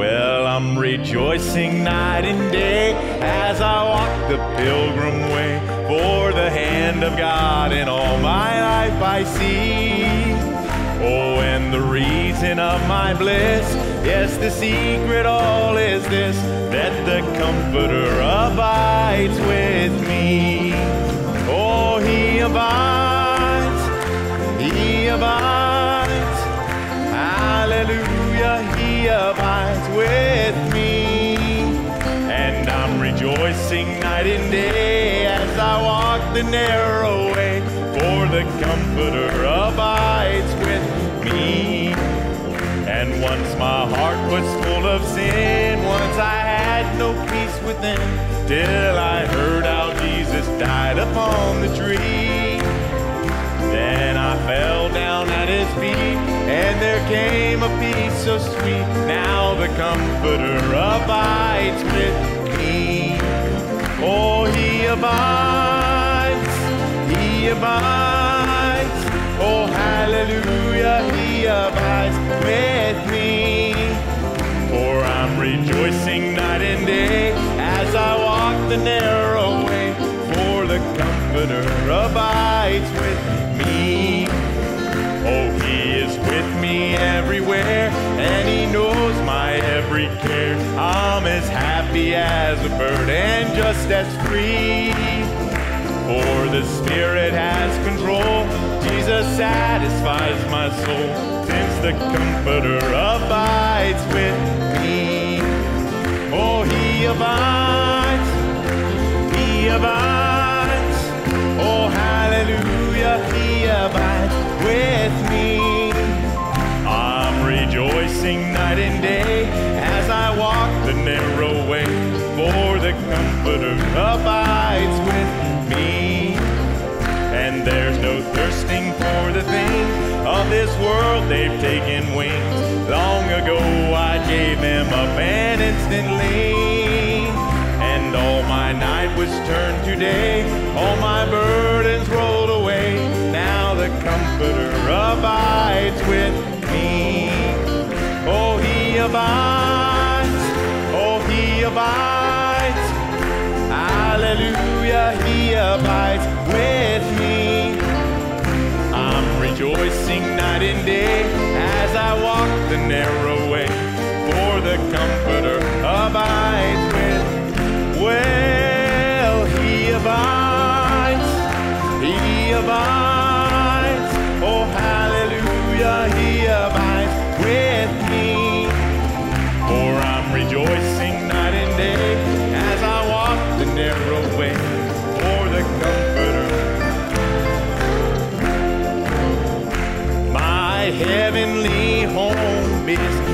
Well, I'm rejoicing night and day as I walk the pilgrim way. For the hand of God in all my life I see. Oh, and the reason of my bliss, yes, the secret all is this that the Comforter abides with me. Oh, He abides, He abides. Hallelujah, He abides with me. And I'm rejoicing night and day as I walk the narrow way, for the Comforter abides with me. And once my heart was full of sin, once I had no peace within, till I heard how Jesus died upon the tree. Then I fell down at his feet, and there came a peace so sweet. Now the Comforter abides with me. Oh, he abides, he abides. Oh, hallelujah, he abides with me. For I'm rejoicing night and day as I walk the narrow way. For the Comforter abides with me. Everywhere, and he knows my every care. I'm as happy as a bird and just as free. For the Spirit has control. Jesus satisfies my soul since the Comforter abides with me. Oh, he abides, he abides. Oh, hallelujah, he abides with me. Rejoicing night and day as I walk the narrow way, for the Comforter abides with me. And there's no thirsting for the things of this world, they've taken wings. Long ago I gave them up and instantly. And all my night was turned to day, all my burdens rolled away. Now the Comforter abides with me. He abides, oh, he abides. Hallelujah, he abides with me. I'm rejoicing night and day as I walk the narrow way, for the Comforter abides with. Well, he abides, he abides. Oh, hallelujah, he home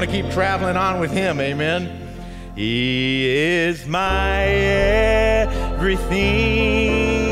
want to keep traveling on with Him. Amen. He is my everything.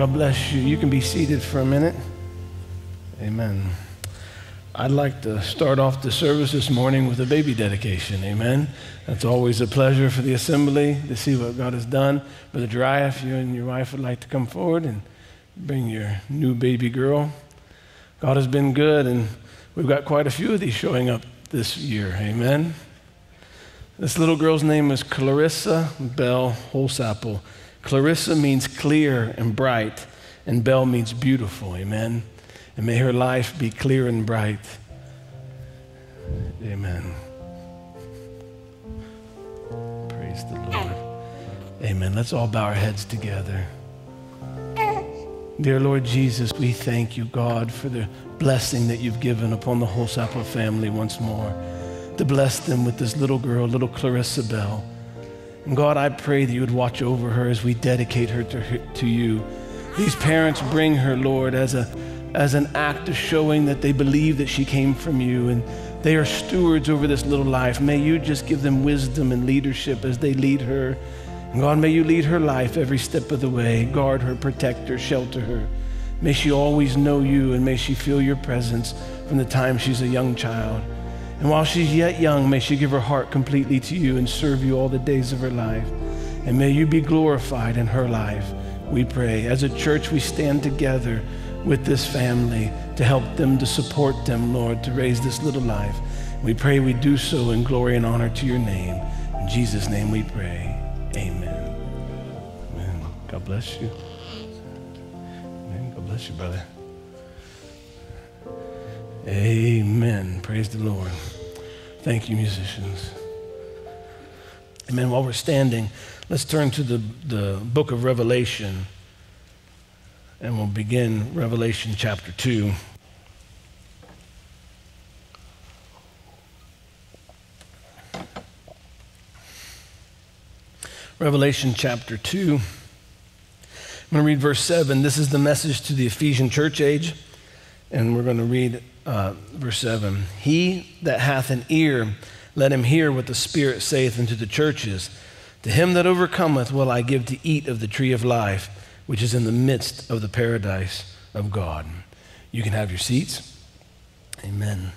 God bless you. You can be seated for a minute. Amen. I'd like to start off the service this morning with a baby dedication. Amen. That's always a pleasure for the assembly to see what God has done. Brother Dry, if you and your wife would like to come forward and bring your new baby girl. God has been good, and we've got quite a few of these showing up this year. Amen. This little girl's name is Clarissa Bell Holsapple. Clarissa means clear and bright, and Bell means beautiful. Amen. And may her life be clear and bright. Amen. Praise the Lord. Amen. Let's all bow our heads together. Dear Lord Jesus, we thank you, God, for the blessing that you've given upon the whole Holsapple family once more. To bless them with this little girl, little Clarissa Bell. And God, I pray that you would watch over her as we dedicate her to, to you. These parents bring her, Lord, as, a, as an act of showing that they believe that she came from you and they are stewards over this little life. May you just give them wisdom and leadership as they lead her. And God, may you lead her life every step of the way. Guard her, protect her, shelter her. May she always know you and may she feel your presence from the time she's a young child. And while she's yet young, may she give her heart completely to you and serve you all the days of her life. And may you be glorified in her life, we pray. As a church, we stand together with this family to help them, to support them, Lord, to raise this little life. We pray we do so in glory and honor to your name. In Jesus' name we pray. Amen. Amen. God bless you. Amen. God bless you, brother. Amen. Praise the Lord. Thank you, musicians. Amen. While we're standing, let's turn to the, the book of Revelation and we'll begin Revelation chapter 2. Revelation chapter 2. I'm going to read verse 7. This is the message to the Ephesian church age. And we're going to read uh, verse 7. He that hath an ear, let him hear what the Spirit saith unto the churches. To him that overcometh will I give to eat of the tree of life, which is in the midst of the paradise of God. You can have your seats. Amen.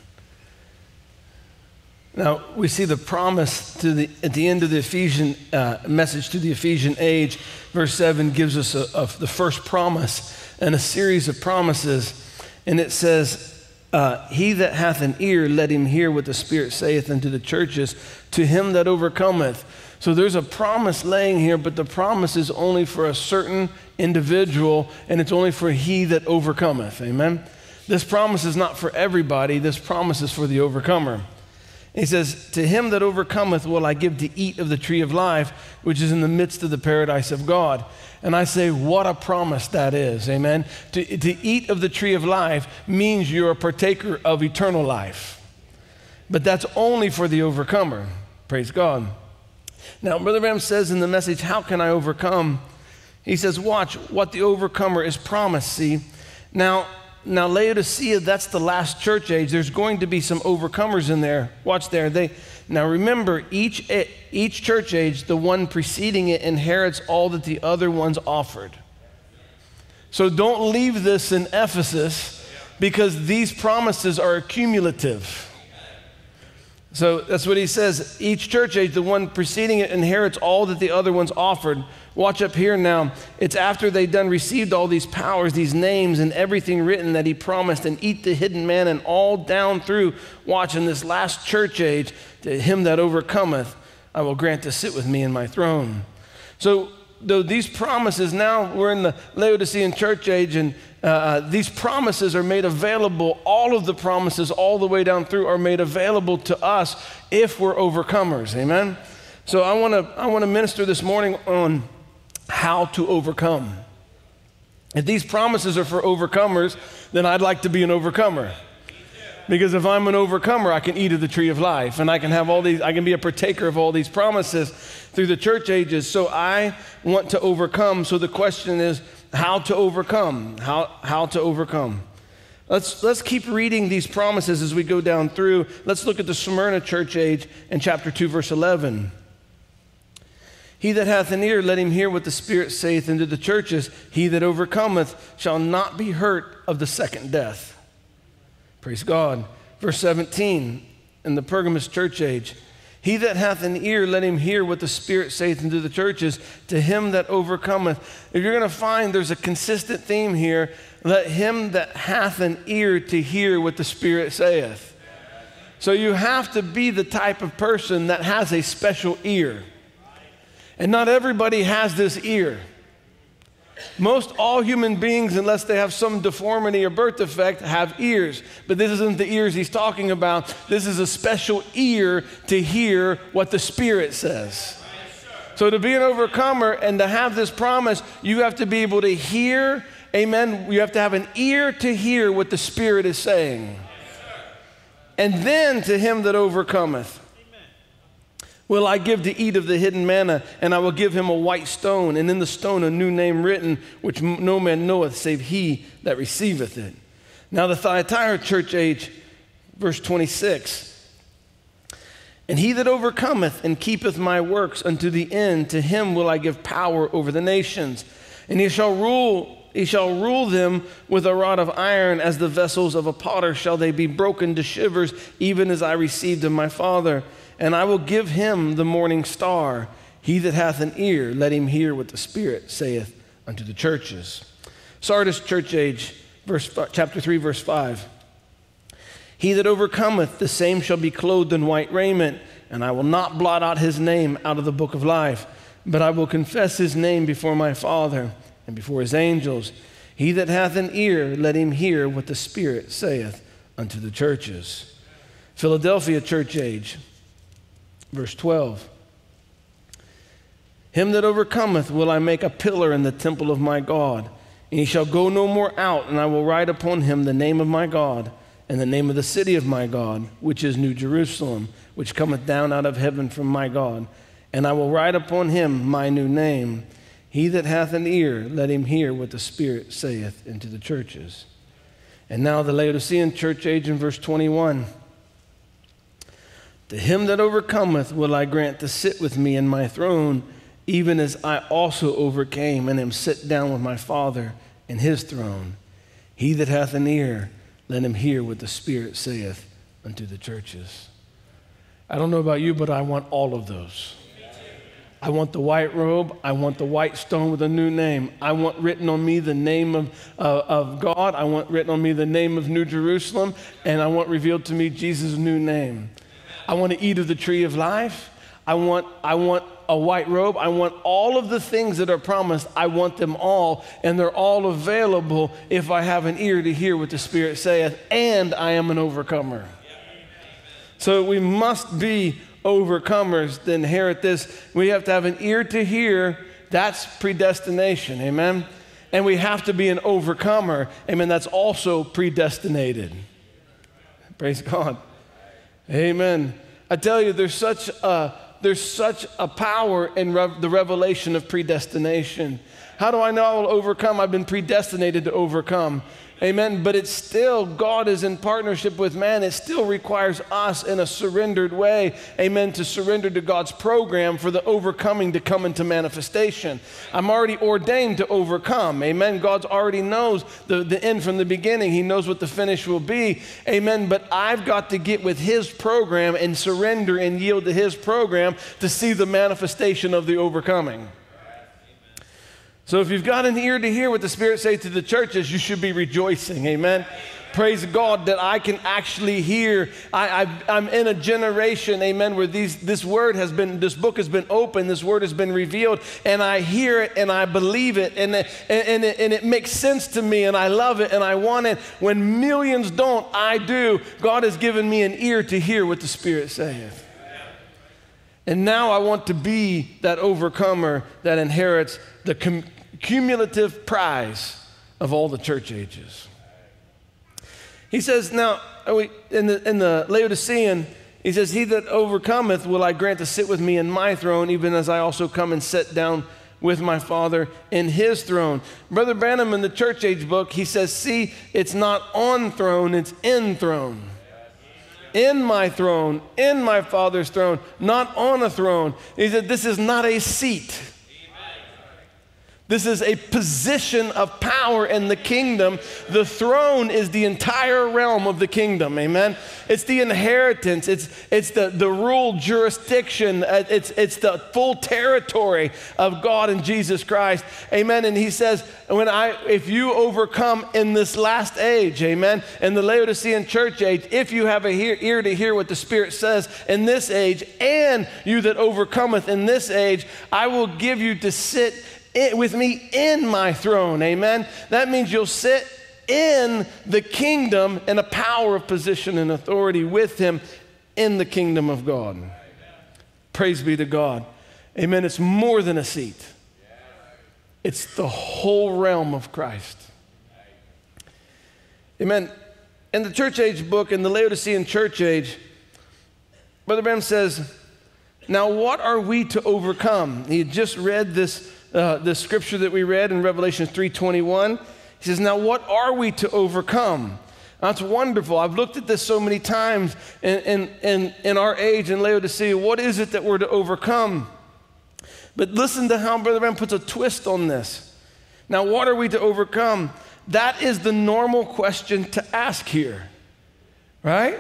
Now, we see the promise to the, at the end of the Ephesian uh, message to the Ephesian age. Verse 7 gives us a, a, the first promise and a series of promises. And it says, uh, He that hath an ear, let him hear what the Spirit saith unto the churches. To him that overcometh. So there's a promise laying here, but the promise is only for a certain individual, and it's only for he that overcometh. Amen? This promise is not for everybody, this promise is for the overcomer. He says, To him that overcometh will I give to eat of the tree of life, which is in the midst of the paradise of God. And I say, what a promise that is. Amen. To, to eat of the tree of life means you're a partaker of eternal life. But that's only for the overcomer. Praise God. Now, Brother Branham says in the message, How can I overcome? He says, Watch what the overcomer is promised. See, now, now Laodicea, that's the last church age. There's going to be some overcomers in there. Watch there. They now remember each eh, each church age, the one preceding it inherits all that the other ones offered. So don't leave this in Ephesus because these promises are accumulative. So that's what he says. Each church age, the one preceding it, inherits all that the other ones offered. Watch up here now. It's after they done received all these powers, these names, and everything written that he promised, and eat the hidden man, and all down through. Watch in this last church age, to him that overcometh, I will grant to sit with me in my throne. So though these promises now we're in the Laodicean church age, and uh, uh, these promises are made available, all of the promises, all the way down through, are made available to us if we're overcomers. Amen? So I want to I want to minister this morning on how to overcome. If these promises are for overcomers, then I'd like to be an overcomer. Because if I'm an overcomer, I can eat of the tree of life and I can have all these, I can be a partaker of all these promises through the church ages. So I want to overcome. So the question is, how to overcome, how, how to overcome. Let's, let's keep reading these promises as we go down through. Let's look at the Smyrna church age in chapter 2, verse 11. He that hath an ear, let him hear what the Spirit saith unto the churches. He that overcometh shall not be hurt of the second death. Praise God. Verse 17 in the Pergamos church age. He that hath an ear, let him hear what the Spirit saith unto the churches. To him that overcometh. If you're going to find there's a consistent theme here, let him that hath an ear to hear what the Spirit saith. So you have to be the type of person that has a special ear. And not everybody has this ear. Most all human beings, unless they have some deformity or birth defect, have ears. But this isn't the ears he's talking about. This is a special ear to hear what the Spirit says. So, to be an overcomer and to have this promise, you have to be able to hear, amen. You have to have an ear to hear what the Spirit is saying. And then to him that overcometh will I give to eat of the hidden manna, and I will give him a white stone, and in the stone a new name written, which no man knoweth save he that receiveth it. Now, the Thyatira church age, verse 26. And he that overcometh and keepeth my works unto the end, to him will I give power over the nations. And he shall rule He shall rule them with a rod of iron, as the vessels of a potter shall they be broken to shivers, even as I received of my Father. And I will give him the morning star. He that hath an ear, let him hear what the Spirit saith unto the churches. Sardis church age, verse, chapter 3, verse 5. He that overcometh, the same shall be clothed in white raiment, and I will not blot out his name out of the book of life, but I will confess his name before my Father and before his angels. He that hath an ear, let him hear what the Spirit saith unto the churches. Philadelphia church age, verse 12. Him that overcometh will I make a pillar in the temple of my God, and he shall go no more out, and I will write upon him the name of my God, and the name of the city of my God, which is New Jerusalem, which cometh down out of heaven from my God. And I will write upon him my new name he that hath an ear, let him hear what the Spirit saith into the churches. And now the Laodicean church age in verse 21. To him that overcometh will I grant to sit with me in my throne, even as I also overcame and am sit down with my Father in his throne. He that hath an ear, let him hear what the Spirit saith unto the churches. I don't know about you, but I want all of those. I want the white robe. I want the white stone with a new name. I want written on me the name of, uh, of God. I want written on me the name of New Jerusalem. And I want revealed to me Jesus' new name. I want to eat of the tree of life. I want, I want a white robe. I want all of the things that are promised. I want them all. And they're all available if I have an ear to hear what the Spirit saith. And I am an overcomer. So we must be overcomers to inherit this. We have to have an ear to hear. That's predestination. Amen. And we have to be an overcomer. Amen. That's also predestinated. Praise God. Amen. I tell you, there's such a, there's such a power in rev- the revelation of predestination. How do I know I will overcome? I've been predestinated to overcome. Amen. But it's still, God is in partnership with man. It still requires us in a surrendered way, amen, to surrender to God's program for the overcoming to come into manifestation. I'm already ordained to overcome. Amen. God already knows the, the end from the beginning, He knows what the finish will be. Amen. But I've got to get with His program and surrender and yield to His program to see the manifestation of the overcoming. So if you've got an ear to hear what the Spirit says to the churches, you should be rejoicing. Amen. Praise God that I can actually hear. I, am in a generation, amen, where these, this word has been, this book has been opened, this word has been revealed, and I hear it and I believe it, and, and, and, it, and it makes sense to me, and I love it and I want it. When millions don't, I do. God has given me an ear to hear what the Spirit saith. And now I want to be that overcomer that inherits the com- cumulative prize of all the church ages. He says, now, in the, in the Laodicean, he says, He that overcometh will I grant to sit with me in my throne, even as I also come and sit down with my Father in his throne. Brother Branham in the church age book, he says, See, it's not on throne, it's in throne in my throne, in my Father's throne, not on a throne. He said, This is not a seat. This is a position of power in the kingdom. The throne is the entire realm of the kingdom. Amen. It's the inheritance, it's, it's the, the rule jurisdiction, uh, it's, it's the full territory of God and Jesus Christ. Amen. And he says, when I, if you overcome in this last age, amen, in the Laodicean church age, if you have a hear, ear to hear what the Spirit says in this age, and you that overcometh in this age, I will give you to sit with me in my throne. Amen. That means you'll sit in the kingdom and a power of position and authority with him in the kingdom of God. Praise be to God. Amen. It's more than a seat, it's the whole realm of Christ. Amen. In the church age book, in the Laodicean church age, Brother Branham says, Now what are we to overcome? He had just read this uh, the scripture that we read in Revelation 3:21. He says, "Now what are we to overcome?" That's wonderful. I've looked at this so many times in, in, in, in our age in Laodicea. What is it that we're to overcome? But listen to how Brother Branham puts a twist on this. Now, what are we to overcome? That is the normal question to ask here, right?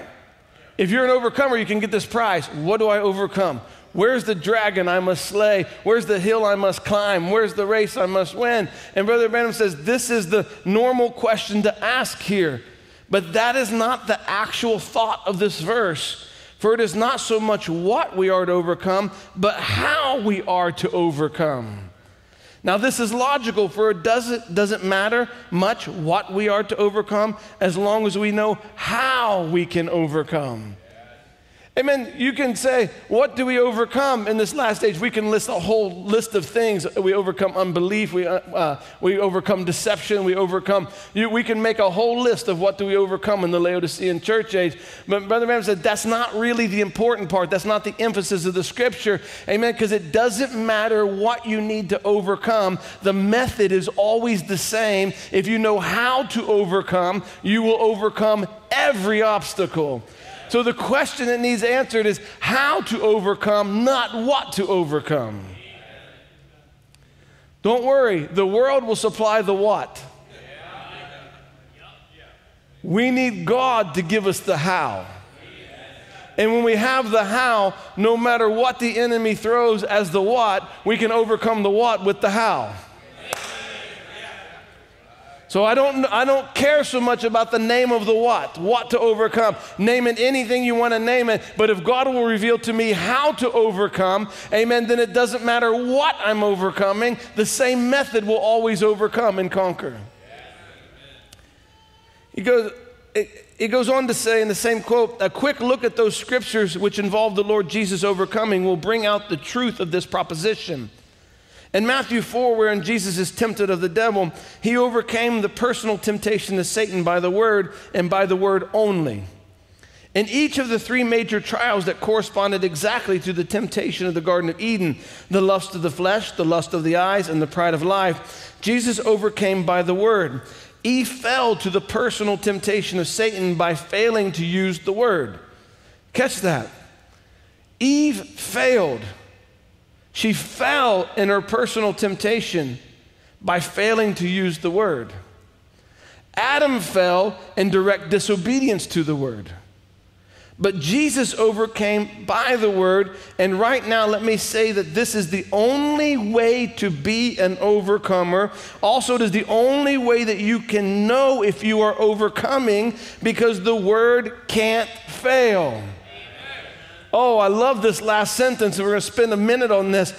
If you're an overcomer, you can get this prize. What do I overcome? Where's the dragon I must slay? Where's the hill I must climb? Where's the race I must win? And Brother Branham says this is the normal question to ask here. But that is not the actual thought of this verse. For it is not so much what we are to overcome, but how we are to overcome. Now, this is logical, for it doesn't, doesn't matter much what we are to overcome as long as we know how we can overcome. Amen. You can say, What do we overcome in this last age? We can list a whole list of things. We overcome unbelief, we, uh, uh, we overcome deception, we overcome. You, we can make a whole list of what do we overcome in the Laodicean church age. But Brother Branham said that's not really the important part. That's not the emphasis of the scripture. Amen. Because it doesn't matter what you need to overcome, the method is always the same. If you know how to overcome, you will overcome every obstacle. So the question that needs answered is how to overcome, not what to overcome. Don't worry, the world will supply the what. We need God to give us the how. And when we have the how, no matter what the enemy throws as the what, we can overcome the what with the how. So I don't, I don't care so much about the name of the what, what to overcome. Name it anything you want to name it. But if God will reveal to me how to overcome, amen, then it doesn't matter what I'm overcoming. The same method will always overcome and conquer. He goes, it, goes on to say in the same quote a quick look at those scriptures which involve the Lord Jesus overcoming will bring out the truth of this proposition. In Matthew 4, wherein Jesus is tempted of the devil, he overcame the personal temptation of Satan by the word and by the word only. In each of the three major trials that corresponded exactly to the temptation of the Garden of Eden the lust of the flesh, the lust of the eyes, and the pride of life Jesus overcame by the word. Eve fell to the personal temptation of Satan by failing to use the word. Catch that. Eve failed she fell in her personal temptation by failing to use the word. Adam fell in direct disobedience to the word. But Jesus overcame by the word. And right now, let me say that this is the only way to be an overcomer. Also, it is the only way that you can know if you are overcoming because the word can't fail. Oh, I love this last sentence, we're going to spend a minute on this.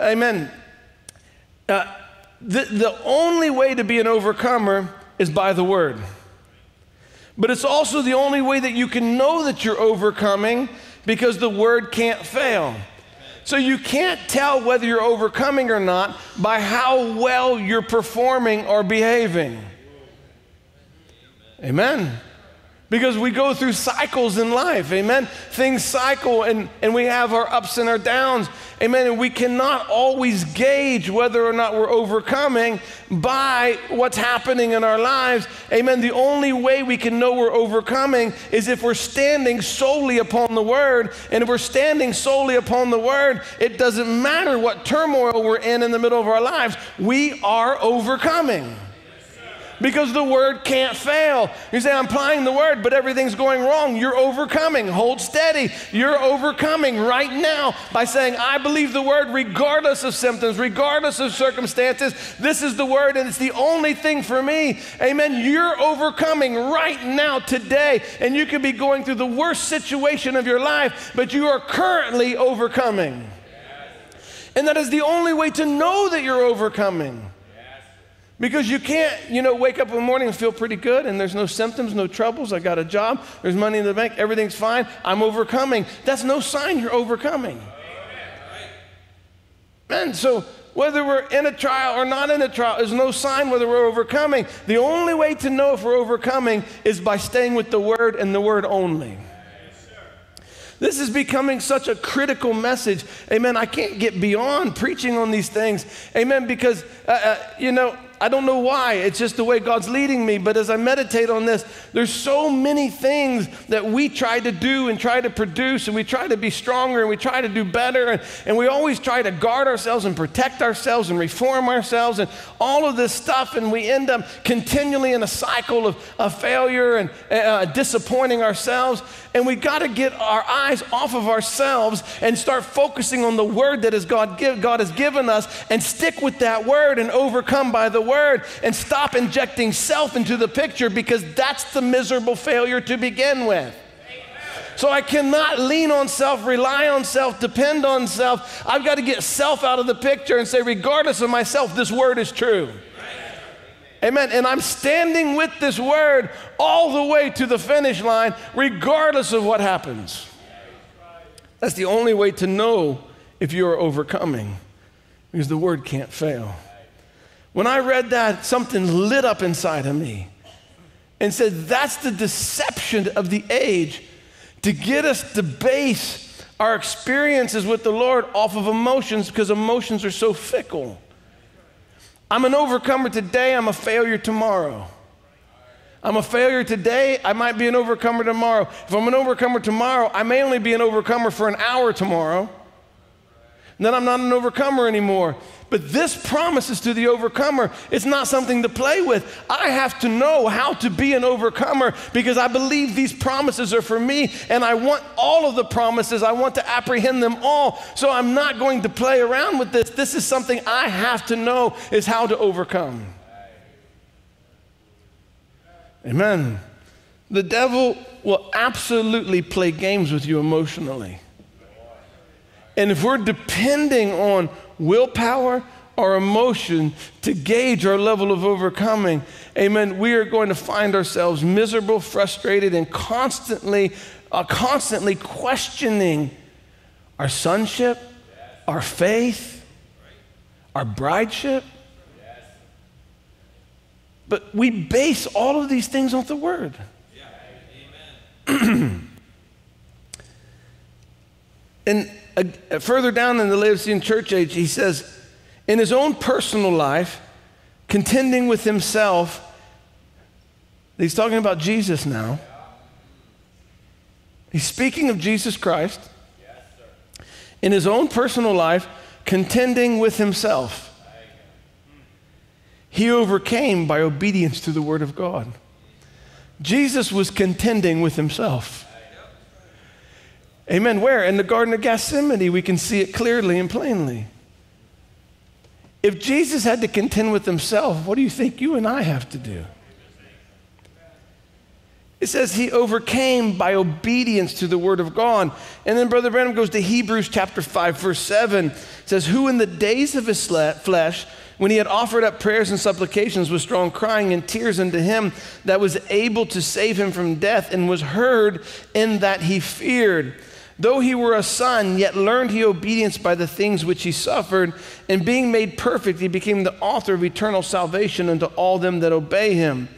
Amen. Uh, the, the only way to be an overcomer is by the word. But it's also the only way that you can know that you're overcoming because the word can't fail. So you can't tell whether you're overcoming or not by how well you're performing or behaving. Amen because we go through cycles in life. Amen. Things cycle and, and we have our ups and our downs. Amen. And we cannot always gauge whether or not we're overcoming by what's happening in our lives. Amen. The only way we can know we're overcoming is if we're standing solely upon the word. And if we're standing solely upon the word, it doesn't matter what turmoil we're in in the middle of our lives, we are overcoming because the word can't fail. You say, I'm applying the word, but everything's going wrong. You're overcoming. Hold steady. You're overcoming right now by saying, I believe the word regardless of symptoms, regardless of circumstances. This is the word, and it's the only thing for me. Amen. You're overcoming right now, today. And you could be going through the worst situation of your life, but you are currently overcoming. And that is the only way to know that you're overcoming. Because you can't, you know, wake up in the morning and feel pretty good and there's no symptoms, no troubles. I got a job, there's money in the bank, everything's fine, I'm overcoming. That's no sign you're overcoming. And so whether we're in a trial or not in a trial is no sign whether we're overcoming. The only way to know if we're overcoming is by staying with the word and the word only. This is becoming such a critical message. Amen. I can't get beyond preaching on these things. Amen. Because, uh, uh, you know, I don't know why. It's just the way God's leading me. But as I meditate on this, there's so many things that we try to do and try to produce, and we try to be stronger and we try to do better. And, and we always try to guard ourselves and protect ourselves and reform ourselves and all of this stuff. And we end up continually in a cycle of, of failure and uh, disappointing ourselves. And we got to get our eyes off of ourselves and start focusing on the word that is God, give, God has given us and stick with that word and overcome by the word and stop injecting self into the picture because that's the miserable failure to begin with. So I cannot lean on self, rely on self, depend on self. I've got to get self out of the picture and say, regardless of myself, this word is true. Amen. And I'm standing with this word all the way to the finish line, regardless of what happens. That's the only way to know if you are overcoming, because the word can't fail. When I read that, something lit up inside of me and said, That's the deception of the age to get us to base our experiences with the Lord off of emotions because emotions are so fickle. I'm an overcomer today, I'm a failure tomorrow. I'm a failure today, I might be an overcomer tomorrow. If I'm an overcomer tomorrow, I may only be an overcomer for an hour tomorrow. And then I'm not an overcomer anymore. But this promises to the overcomer. It's not something to play with. I have to know how to be an overcomer because I believe these promises are for me and I want all of the promises. I want to apprehend them all. So I'm not going to play around with this. This is something I have to know is how to overcome. Amen. The devil will absolutely play games with you emotionally. And if we're depending on willpower or emotion to gauge our level of overcoming, amen, we are going to find ourselves miserable, frustrated, and constantly, uh, constantly questioning our sonship, our faith, our brideship. But we base all of these things off the Word. and uh, further down in the Laodicean church age, he says, in his own personal life, contending with himself, he's talking about Jesus now. He's speaking of Jesus Christ. in his own personal life, contending with himself. He overcame by obedience to the Word of God. Jesus was contending with himself. Amen. Where? In the Garden of Gethsemane, we can see it clearly and plainly. If Jesus had to contend with himself, what do you think you and I have to do? It says he overcame by obedience to the word of God. And then Brother Branham goes to Hebrews chapter 5, verse 7. It says, Who in the days of his flesh, when he had offered up prayers and supplications with strong crying and tears unto him that was able to save him from death, and was heard in that he feared. Though he were a son, yet learned he obedience by the things which he suffered, and being made perfect, he became the author of eternal salvation unto all them that obey him.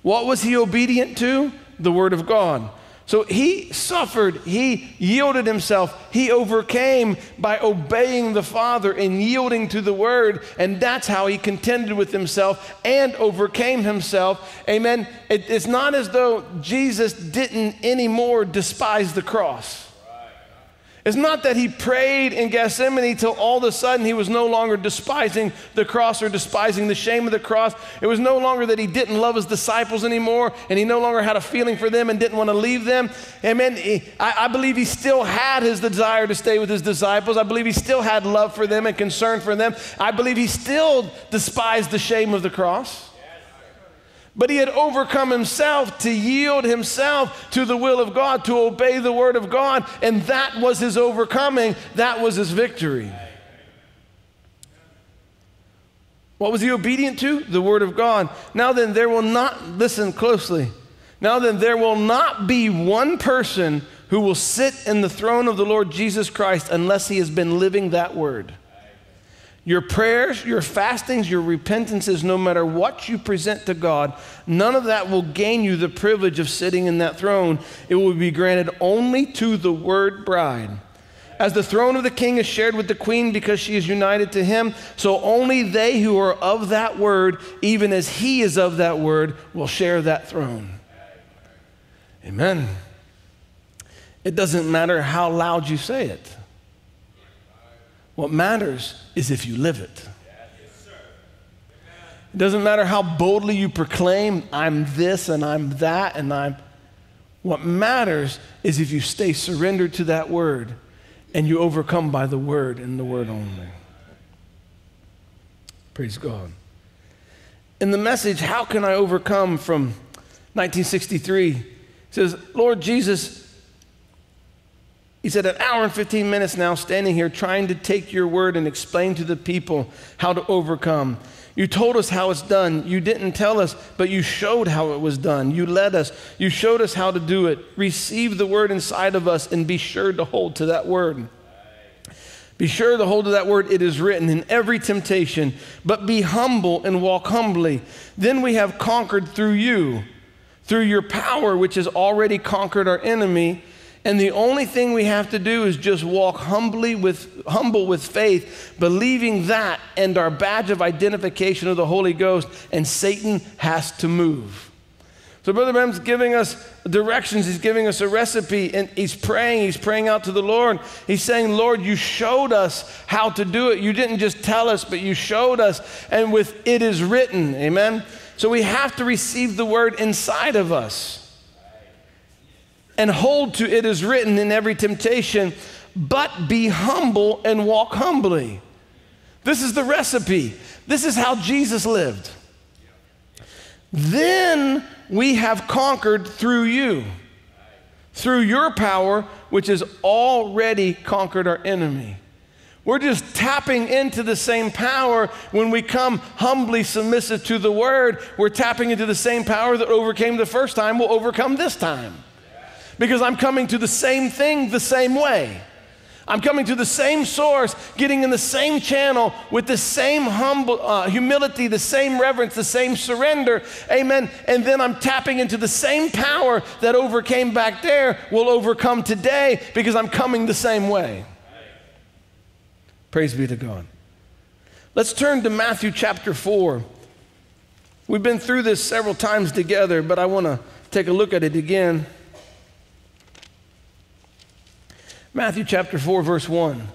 What was he obedient to? The word of God. So he suffered, he yielded himself, he overcame by obeying the Father and yielding to the Word, and that's how he contended with himself and overcame himself. Amen. It, it's not as though Jesus didn't anymore despise the cross. It's not that he prayed in Gethsemane till all of a sudden he was no longer despising the cross or despising the shame of the cross. It was no longer that he didn't love his disciples anymore and he no longer had a feeling for them and didn't want to leave them. Amen. I, I believe he still had his desire to stay with his disciples. I believe he still had love for them and concern for them. I believe he still despised the shame of the cross. But he had overcome himself to yield himself to the will of God, to obey the word of God, and that was his overcoming. That was his victory. What was he obedient to? The word of God. Now then, there will not, listen closely. Now then, there will not be one person who will sit in the throne of the Lord Jesus Christ unless he has been living that word. Your prayers, your fastings, your repentances, no matter what you present to God, none of that will gain you the privilege of sitting in that throne. It will be granted only to the word bride. As the throne of the king is shared with the queen because she is united to him, so only they who are of that word, even as he is of that word, will share that throne. Amen. It doesn't matter how loud you say it. What matters is if you live it. It doesn't matter how boldly you proclaim, I'm this and I'm that and I'm. What matters is if you stay surrendered to that word and you overcome by the word and the word only. Praise God. In the message, How Can I Overcome from 1963, says, Lord Jesus, he said, An hour and 15 minutes now standing here trying to take your word and explain to the people how to overcome. You told us how it's done. You didn't tell us, but you showed how it was done. You led us. You showed us how to do it. Receive the word inside of us and be sure to hold to that word. Be sure to hold to that word. It is written in every temptation, but be humble and walk humbly. Then we have conquered through you, through your power, which has already conquered our enemy. And the only thing we have to do is just walk humbly with humble with faith, believing that and our badge of identification of the Holy Ghost, and Satan has to move. So Brother Branham's giving us directions, he's giving us a recipe, and he's praying, he's praying out to the Lord. He's saying, Lord, you showed us how to do it. You didn't just tell us, but you showed us, and with it is written. Amen. So we have to receive the word inside of us and hold to it is written in every temptation, but be humble and walk humbly. This is the recipe. This is how Jesus lived. Then we have conquered through you, through your power, which has already conquered our enemy. We're just tapping into the same power when we come humbly submissive to the word. We're tapping into the same power that overcame the first time, will overcome this time because I'm coming to the same thing the same way. I'm coming to the same source, getting in the same channel with the same humble uh, humility, the same reverence, the same surrender. Amen. And then I'm tapping into the same power that overcame back there will overcome today because I'm coming the same way. Praise be to God. Let's turn to Matthew chapter 4. We've been through this several times together, but I want to take a look at it again. Matthew chapter 4, verse 1.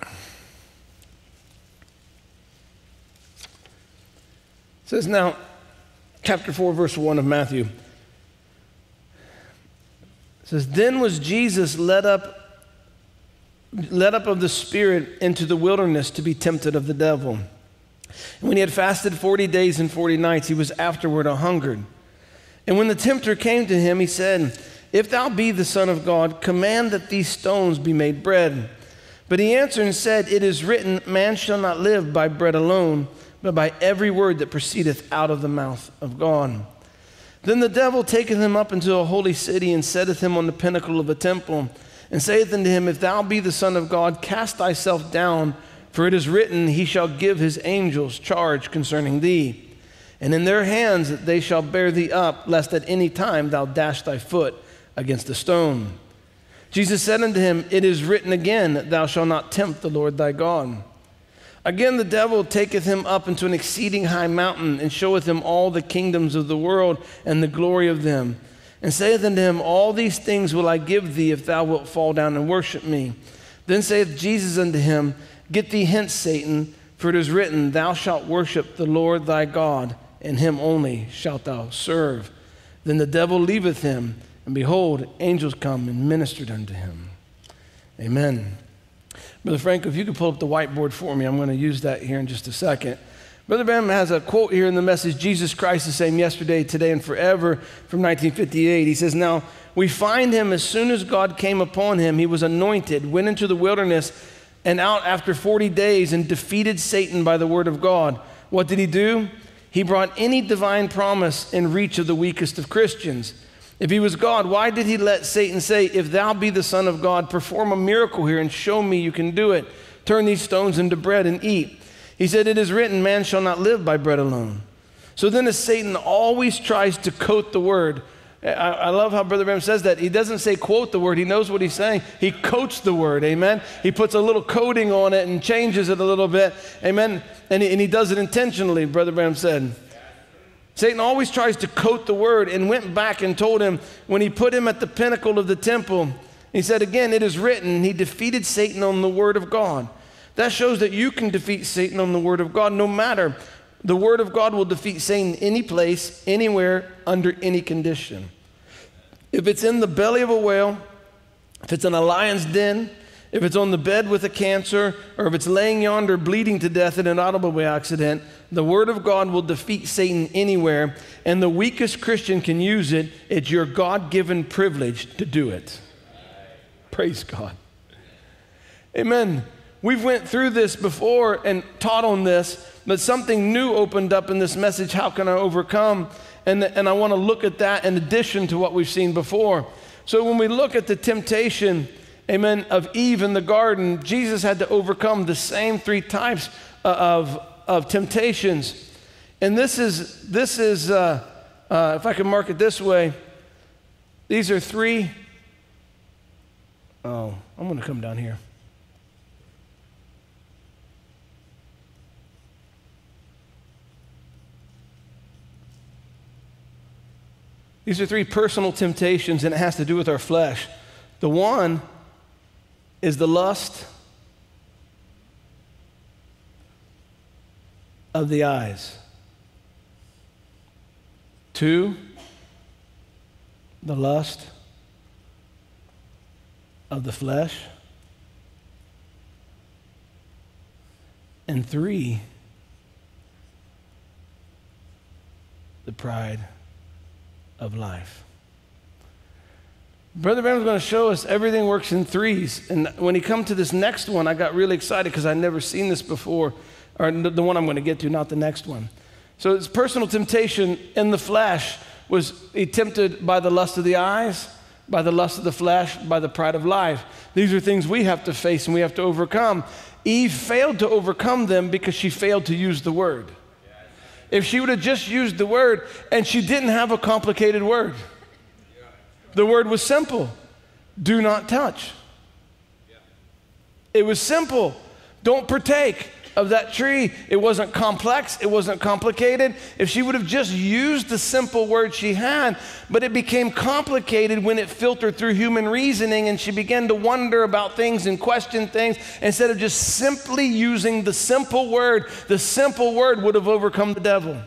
It says now, chapter 4, verse 1 of Matthew. Says, Then was Jesus led up, led up of the Spirit into the wilderness to be tempted of the devil. And when he had fasted 40 days and 40 nights, he was afterward a hungered. And when the tempter came to him, he said, If thou be the Son of God, command that these stones be made bread. But he answered and said, It is written, Man shall not live by bread alone, but by every word that proceedeth out of the mouth of God. Then the devil taketh him up into a holy city, and setteth him on the pinnacle of a temple, and saith unto him, If thou be the Son of God, cast thyself down, for it is written, He shall give his angels charge concerning thee and in their hands they shall bear thee up, lest at any time thou dash thy foot against a stone. Jesus said unto him, It is written again, Thou shalt not tempt the Lord thy God. Again, the devil taketh him up into an exceeding high mountain, and showeth him all the kingdoms of the world and the glory of them, and saith unto him, All these things will I give thee if thou wilt fall down and worship me. Then saith Jesus unto him, Get thee hence, Satan, for it is written, Thou shalt worship the Lord thy God and him only shalt thou serve. Then the devil leaveth him, and behold, angels come and ministered unto him. Amen. Brother Frank, if you could pull up the whiteboard for me, I'm going to use that here in just a second. Brother Branham has a quote here in the message Jesus Christ the same yesterday, today, and forever from 1958. He says, Now we find him as soon as God came upon him, he was anointed, went into the wilderness, and out after 40 days and defeated Satan by the word of God. What did he do? He brought any divine promise in reach of the weakest of Christians. If he was God, why did he let Satan say, If thou be the Son of God, perform a miracle here and show me you can do it? Turn these stones into bread and eat. He said, It is written, Man shall not live by bread alone. So then, as Satan always tries to coat the word, I, I love how Brother Branham says that. He doesn't say quote the word, he knows what he's saying. He coats the word, amen? He puts a little coating on it and changes it a little bit, amen? And he, and he does it intentionally, Brother Branham said. Satan always tries to coat the word and went back and told him when he put him at the pinnacle of the temple, he said, Again, it is written, he defeated Satan on the word of God. That shows that you can defeat Satan on the word of God no matter. The word of God will defeat Satan any place, anywhere, under any condition. If it's in the belly of a whale, if it's in a lion's den, if it's on the bed with a cancer, or if it's laying yonder bleeding to death in an automobile accident, the Word of God will defeat Satan anywhere, and the weakest Christian can use it. It's your God given privilege to do it. Praise God. Amen. We've went through this before and taught on this, but something new opened up in this message, How Can I Overcome? And, and I want to look at that in addition to what we've seen before. So when we look at the temptation, amen, of Eve in the garden, Jesus had to overcome the same three types uh, of, of temptations. And this is, this is uh, uh, if I can mark it this way, these are three. Oh, I'm going to come down here. These are three personal temptations, and it has to do with our flesh. The one is the lust of the eyes. Two, the lust of the flesh. And three, the pride of life. Brother Branham's going to show us everything works in threes. And when he come to this next one, I got really excited because I'd never seen this before, or the one I'm going to get to, not the next one. So his personal temptation in the flesh was he tempted by the lust of the eyes, by the lust of the flesh, by the pride of life. These are things we have to face and we have to overcome. Eve failed to overcome them because she failed to use the word. If she would have just used the word and she didn't have a complicated word, the word was simple do not touch. It was simple. Don't partake of that tree. It wasn't complex, it wasn't complicated. If she would have just used the simple word she had, but it became complicated when it filtered through human reasoning and she began to wonder about things and question things instead of just simply using the simple word. The simple word would have overcome the devil.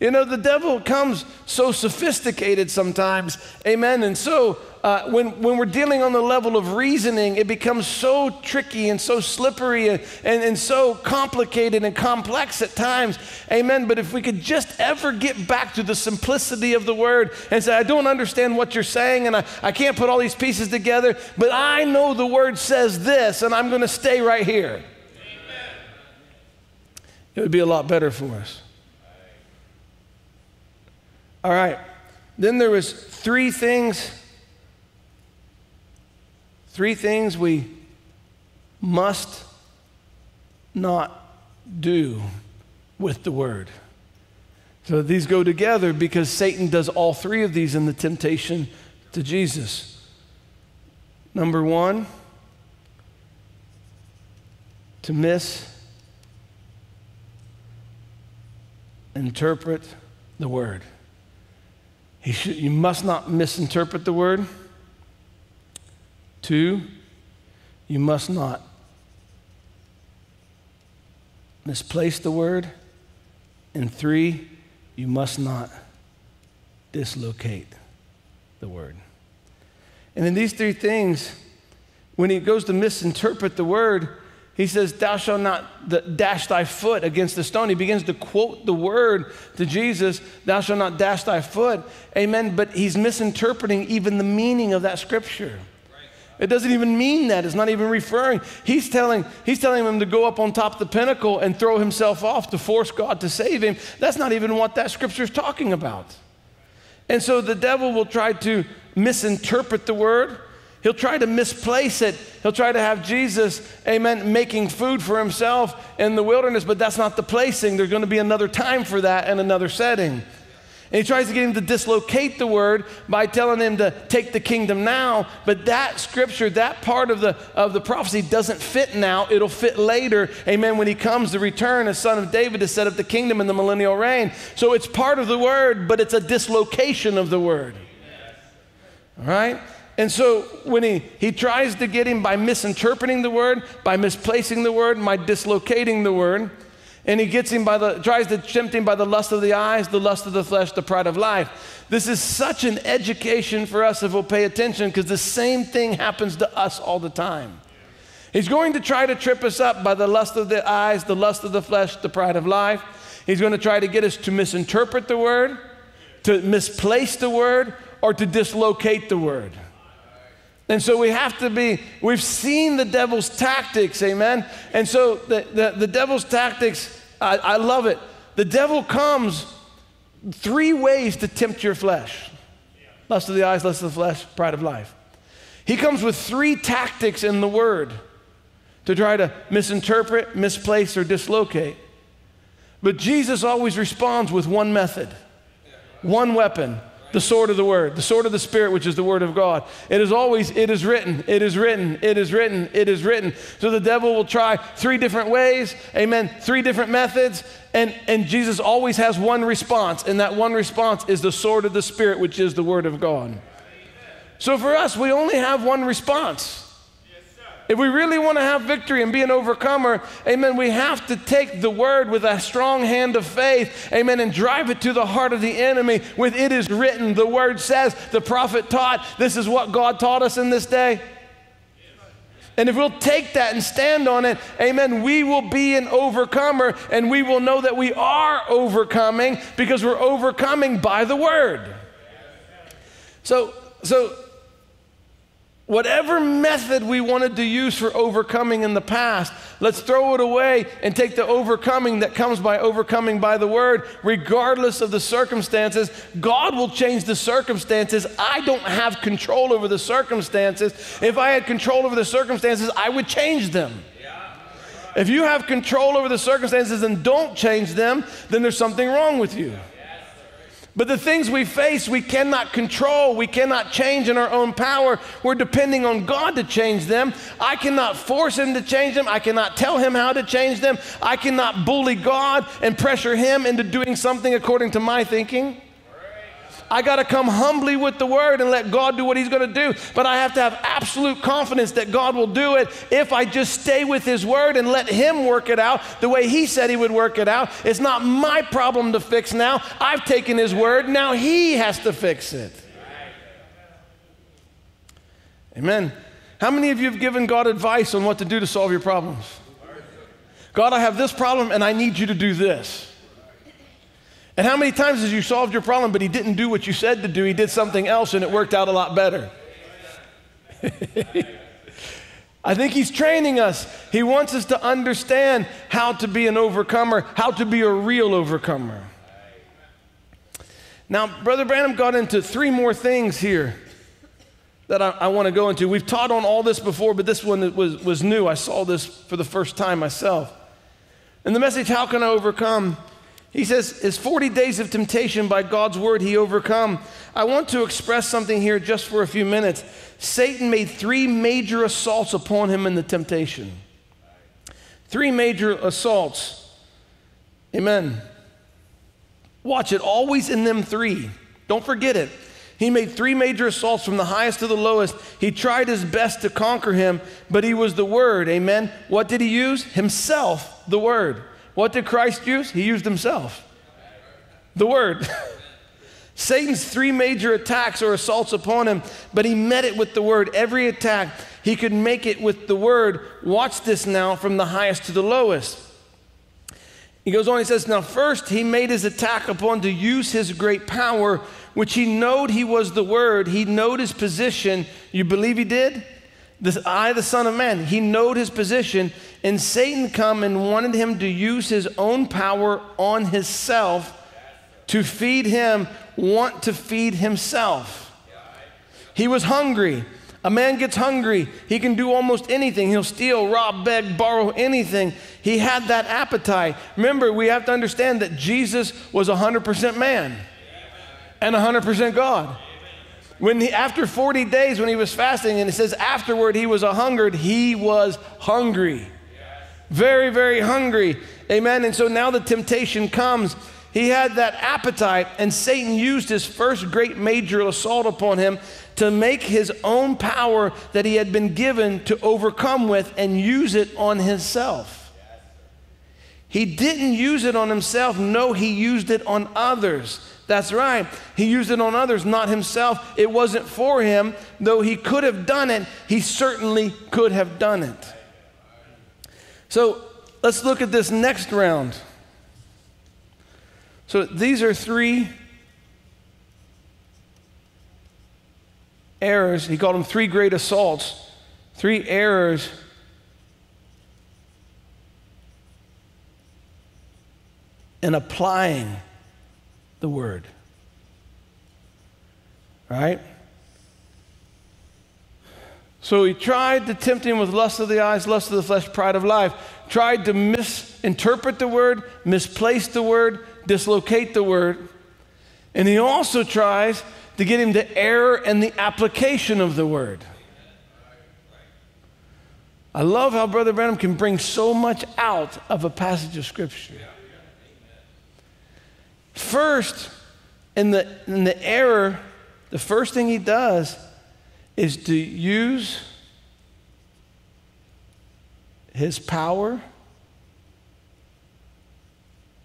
You know, the devil comes so sophisticated sometimes, amen. And so uh, when, when we're dealing on the level of reasoning, it becomes so tricky and so slippery and, and, and so complicated and complex at times, amen. But if we could just ever get back to the simplicity of the word and say, I don't understand what you're saying and I, I can't put all these pieces together, but I know the word says this and I'm going to stay right here. Amen. It would be a lot better for us. All right. Then there was three things three things we must not do with the word. So these go together because Satan does all three of these in the temptation to Jesus. Number 1, to misinterpret the word. Should, you must not misinterpret the word. Two, you must not misplace the word. And three, you must not dislocate the word. And in these three things, when he goes to misinterpret the word, he says, Thou shalt not dash thy foot against the stone. He begins to quote the word to Jesus, Thou shalt not dash thy foot. Amen. But he's misinterpreting even the meaning of that scripture. It doesn't even mean that. It's not even referring. He's telling, he's telling him to go up on top of the pinnacle and throw himself off to force God to save him. That's not even what that scripture is talking about. And so the devil will try to misinterpret the word He'll try to misplace it. He'll try to have Jesus, amen, making food for himself in the wilderness, but that's not the placing. There's going to be another time for that and another setting. And he tries to get him to dislocate the word by telling him to take the kingdom now. But that scripture, that part of the, of the prophecy doesn't fit now. It'll fit later. Amen. When he comes to return as son of David to set up the kingdom in the millennial reign. So it's part of the word, but it's a dislocation of the word. All right? And so when he, he tries to get him by misinterpreting the word, by misplacing the word, by dislocating the word, and he gets him by the tries to tempt him by the lust of the eyes the lust of the flesh the pride of life. This is such an education for us if we'll pay attention because the same thing happens to us all the time. He's going to try to trip us up by the lust of the eyes the lust of the flesh the pride of life. He's going to try to get us to misinterpret the word to misplace the word or to dislocate the word and so we have to be, we've seen the devil's tactics, amen? And so the, the, the devil's tactics I, I love it. The devil comes three ways to tempt your flesh lust of the eyes, lust of the flesh, pride of life. He comes with three tactics in the word to try to misinterpret, misplace, or dislocate. But Jesus always responds with one method, one weapon, the sword of the word, the sword of the spirit, which is the word of God. It is always, it is written, it is written, it is written, it is written. So the devil will try three different ways, amen, three different methods, and, and Jesus always has one response, and that one response is the sword of the spirit, which is the word of God. So for us, we only have one response. If we really want to have victory and be an overcomer, amen, we have to take the word with a strong hand of faith, amen, and drive it to the heart of the enemy with it is written. The word says, the prophet taught, this is what God taught us in this day. And if we'll take that and stand on it, amen, we will be an overcomer and we will know that we are overcoming because we're overcoming by the word. So, so Whatever method we wanted to use for overcoming in the past, let's throw it away and take the overcoming that comes by overcoming by the word, regardless of the circumstances. God will change the circumstances. I don't have control over the circumstances. If I had control over the circumstances, I would change them. If you have control over the circumstances and don't change them, then there's something wrong with you. But the things we face, we cannot control. We cannot change in our own power. We're depending on God to change them. I cannot force Him to change them. I cannot tell Him how to change them. I cannot bully God and pressure Him into doing something according to my thinking. I got to come humbly with the word and let God do what He's going to do. But I have to have absolute confidence that God will do it if I just stay with His word and let Him work it out the way He said He would work it out. It's not my problem to fix now. I've taken His word. Now He has to fix it. Amen. How many of you have given God advice on what to do to solve your problems? God, I have this problem and I need you to do this. And how many times has you solved your problem, but he didn't do what you said to do? He did something else and it worked out a lot better. I think he's training us. He wants us to understand how to be an overcomer, how to be a real overcomer. Now, Brother Branham got into three more things here that I, I want to go into. We've taught on all this before, but this one was, was new. I saw this for the first time myself. And the message, How Can I Overcome? He says, His 40 days of temptation by God's word he overcome. I want to express something here just for a few minutes. Satan made three major assaults upon him in the temptation. Three major assaults. Amen. Watch it, always in them three. Don't forget it. He made three major assaults from the highest to the lowest. He tried his best to conquer him, but he was the Word. Amen. What did he use? Himself, the Word. What did Christ use? He used himself. The word. Satan's three major attacks or assaults upon him, but he met it with the word. Every attack, he could make it with the word. Watch this now from the highest to the lowest. He goes on, he says, Now, first, he made his attack upon to use his great power, which he knowed he was the word. He knowed his position. You believe he did? This I, the Son of Man, he knowed his position, and Satan come and wanted him to use his own power on himself to feed him, want to feed himself. He was hungry. A man gets hungry, he can do almost anything. He'll steal, rob, beg, borrow anything. He had that appetite. Remember, we have to understand that Jesus was 100% man. and 100% God. When he, after 40 days, when he was fasting, and it says afterward he was a hungered, he was hungry. Very, very hungry. Amen. And so now the temptation comes. He had that appetite, and Satan used his first great major assault upon him to make his own power that he had been given to overcome with and use it on himself. He didn't use it on himself. No, he used it on others. That's right. He used it on others, not himself. It wasn't for him. Though he could have done it, he certainly could have done it. So let's look at this next round. So these are three errors. He called them three great assaults, three errors. In applying the word. Right? So he tried to tempt him with lust of the eyes, lust of the flesh, pride of life. Tried to misinterpret the word, misplace the word, dislocate the word. And he also tries to get him to error in the application of the word. I love how Brother Branham can bring so much out of a passage of Scripture. First, in the, in the error, the first thing he does is to use his power.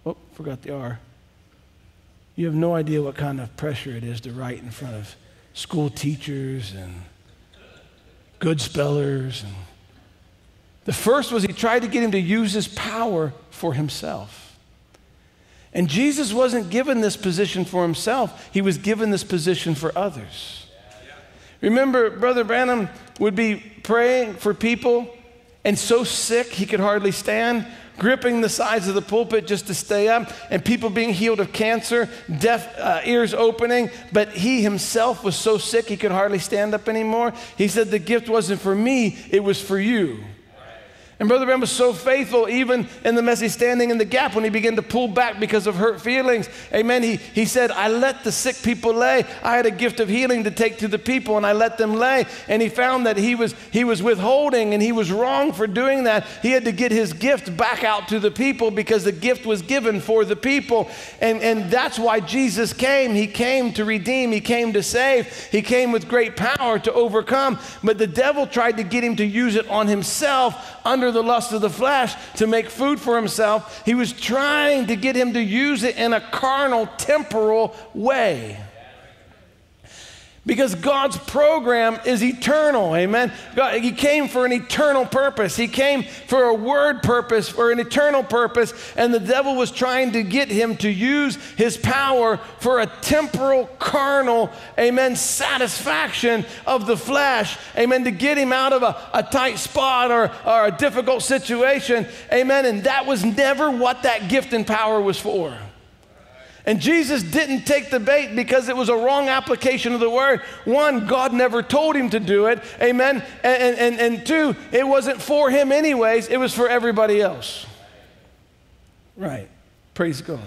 Oh, forgot the R. You have no idea what kind of pressure it is to write in front of school teachers and good spellers. And the first was he tried to get him to use his power for himself. And Jesus wasn't given this position for himself, he was given this position for others. Remember, Brother Branham would be praying for people and so sick he could hardly stand, gripping the sides of the pulpit just to stay up, and people being healed of cancer, deaf uh, ears opening. But he himself was so sick he could hardly stand up anymore. He said, The gift wasn't for me, it was for you. And Brother Branham was so faithful, even in the messy standing in the gap, when he began to pull back because of hurt feelings. Amen. He, he said, I let the sick people lay. I had a gift of healing to take to the people, and I let them lay. And he found that he was, he was withholding, and he was wrong for doing that. He had to get his gift back out to the people because the gift was given for the people. And, and that's why Jesus came. He came to redeem, he came to save, he came with great power to overcome. But the devil tried to get him to use it on himself under the lust of the flesh to make food for himself. He was trying to get him to use it in a carnal, temporal way. Because God's program is eternal, amen. God, he came for an eternal purpose. He came for a word purpose, for an eternal purpose, and the devil was trying to get him to use his power for a temporal, carnal, amen, satisfaction of the flesh, amen, to get him out of a, a tight spot or, or a difficult situation, amen. And that was never what that gift and power was for. And Jesus didn't take the bait because it was a wrong application of the word. One, God never told him to do it. Amen. And, and, and two, it wasn't for him anyways, it was for everybody else. Right. Praise God.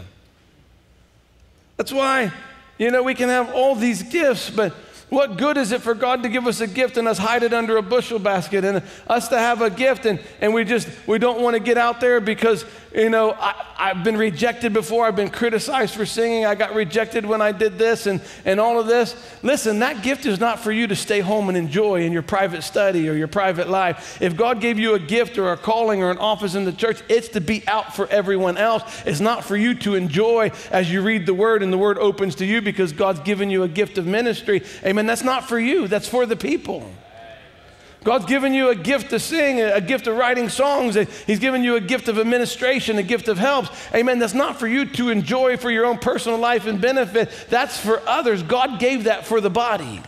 That's why, you know, we can have all these gifts, but what good is it for God to give us a gift and us hide it under a bushel basket and us to have a gift and, and we just we don't want to get out there because you know I, I've been rejected before. I've been criticized for singing. I got rejected when I did this and, and all of this. Listen that gift is not for you to stay home and enjoy in your private study or your private life. If God gave you a gift or a calling or an office in the church it's to be out for everyone else. It's not for you to enjoy as you read the word and the word opens to you because God's given you a gift of ministry. Amen Amen. That's not for you, that's for the people. God's given you a gift to sing, a gift of writing songs. He's given you a gift of administration, a gift of helps. Amen. That's not for you to enjoy for your own personal life and benefit. That's for others. God gave that for the body.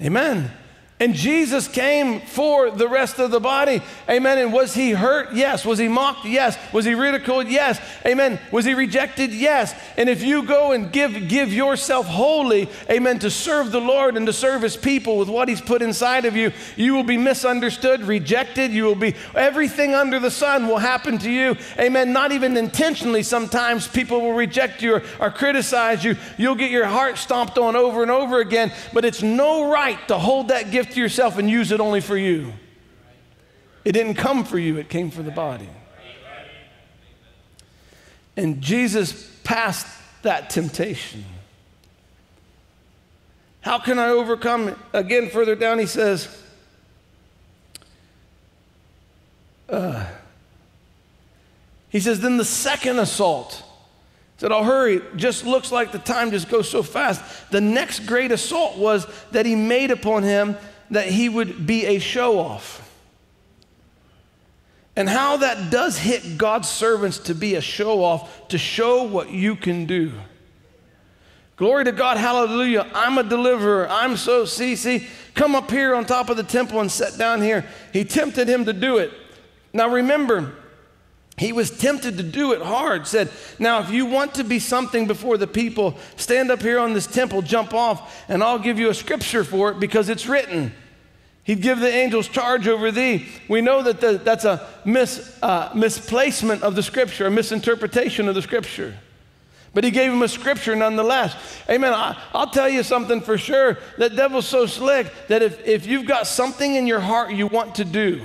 Amen. And Jesus came for the rest of the body. Amen. And was he hurt? Yes. Was he mocked? Yes. Was he ridiculed? Yes. Amen. Was he rejected? Yes. And if you go and give, give yourself wholly, amen, to serve the Lord and to serve his people with what he's put inside of you, you will be misunderstood, rejected. You will be, everything under the sun will happen to you. Amen. Not even intentionally. Sometimes people will reject you or, or criticize you. You'll get your heart stomped on over and over again, but it's no right to hold that gift to yourself and use it only for you. It didn't come for you, it came for the body. And Jesus passed that temptation. How can I overcome it? Again, further down, he says, uh, he says, then the second assault said, I'll hurry. Just looks like the time just goes so fast. The next great assault was that he made upon him that he would be a show off. And how that does hit God's servants to be a show off, to show what you can do. Glory to God, hallelujah. I'm a deliverer. I'm so, see, see, come up here on top of the temple and sit down here. He tempted him to do it. Now remember, he was tempted to do it hard. Said, Now, if you want to be something before the people, stand up here on this temple, jump off, and I'll give you a scripture for it because it's written. He'd give the angels charge over thee. We know that the, that's a mis, uh, misplacement of the scripture, a misinterpretation of the scripture. But he gave him a scripture nonetheless. Amen. I, will tell you something for sure. That devil's so slick that if, if you've got something in your heart you want to do,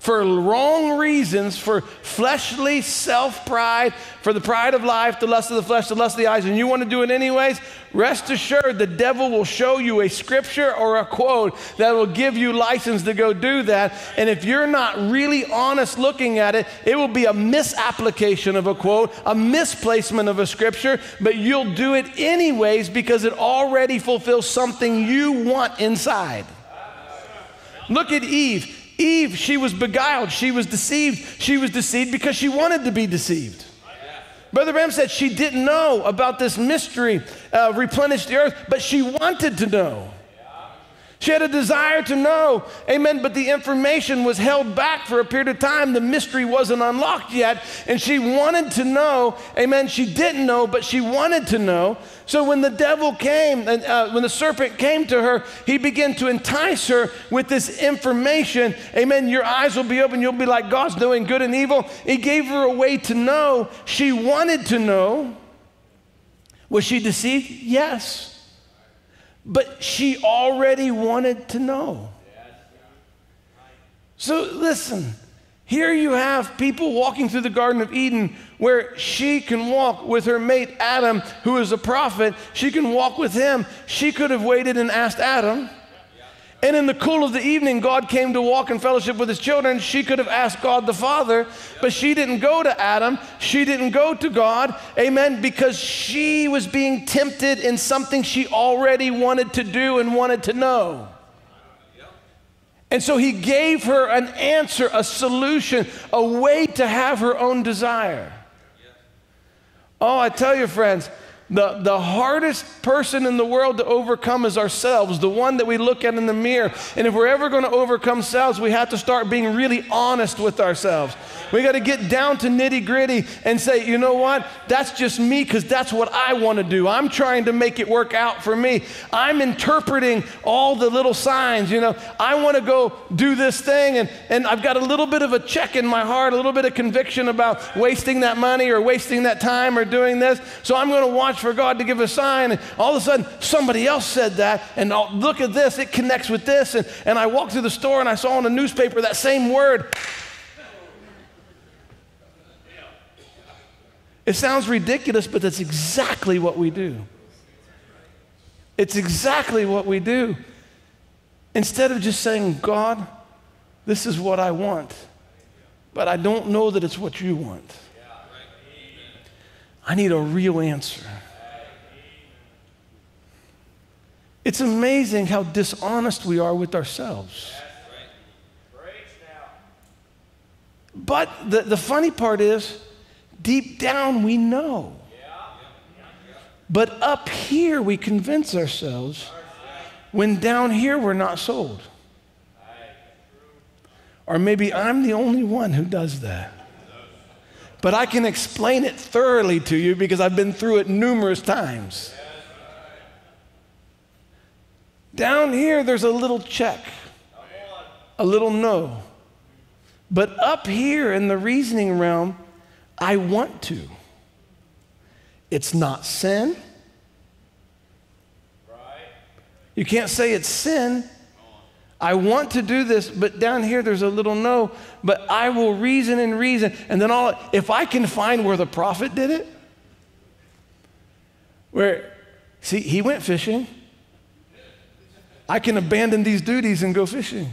for wrong reasons, for fleshly self pride, for the pride of life, the lust of the flesh, the lust of the eyes, and you want to do it anyways, rest assured the devil will show you a scripture or a quote that will give you license to go do that. And if you're not really honest looking at it, it will be a misapplication of a quote, a misplacement of a scripture, but you'll do it anyways because it already fulfills something you want inside. Look at Eve. Eve, she was beguiled, she was deceived. She was deceived because she wanted to be deceived. Brother Branham said she didn't know about this mystery, uh, replenish the earth, but she wanted to know. She had a desire to know, amen, but the information was held back for a period of time. The mystery wasn't unlocked yet, and she wanted to know, amen. She didn't know, but she wanted to know. So when the devil came, and uh, when the serpent came to her, he began to entice her with this information, amen. Your eyes will be open, you'll be like God's doing good and evil. He gave her a way to know. She wanted to know. Was she deceived? Yes. But she already wanted to know. So listen, here you have people walking through the Garden of Eden where she can walk with her mate Adam, who is a prophet. She can walk with him. She could have waited and asked Adam. And in the cool of the evening, God came to walk in fellowship with his children. She could have asked God the Father, but she didn't go to Adam. She didn't go to God. Amen. Because she was being tempted in something she already wanted to do and wanted to know. And so he gave her an answer, a solution, a way to have her own desire. Oh, I tell you, friends, the, the hardest person in the world to overcome is ourselves, the one that we look at in the mirror. And if we're ever going to overcome selves, we have to start being really honest with ourselves. We got to get down to nitty gritty and say, you know what? That's just me because that's what I want to do. I'm trying to make it work out for me. I'm interpreting all the little signs. You know, I want to go do this thing, and, and I've got a little bit of a check in my heart, a little bit of conviction about wasting that money or wasting that time or doing this. So I'm going to watch for God to give a sign. And all of a sudden, somebody else said that. And I'll, look at this, it connects with this. And, and I walked through the store and I saw in the newspaper that same word. It sounds ridiculous, but that's exactly what we do. It's exactly what we do. Instead of just saying, God, this is what I want, but I don't know that it's what you want. I need a real answer. It's amazing how dishonest we are with ourselves. But the, the funny part is, deep down we know. But up here we convince ourselves when down here we're not sold. Or maybe I'm the only one who does that. But I can explain it thoroughly to you because I've been through it numerous times. Down here, there's a little check, a little no. But up here in the reasoning realm, I want to. It's not sin. You can't say it's sin. I want to do this, but down here there's a little no, but I will reason and reason. And then all if I can find where the prophet did it, where see, he went fishing. I can abandon these duties and go fishing.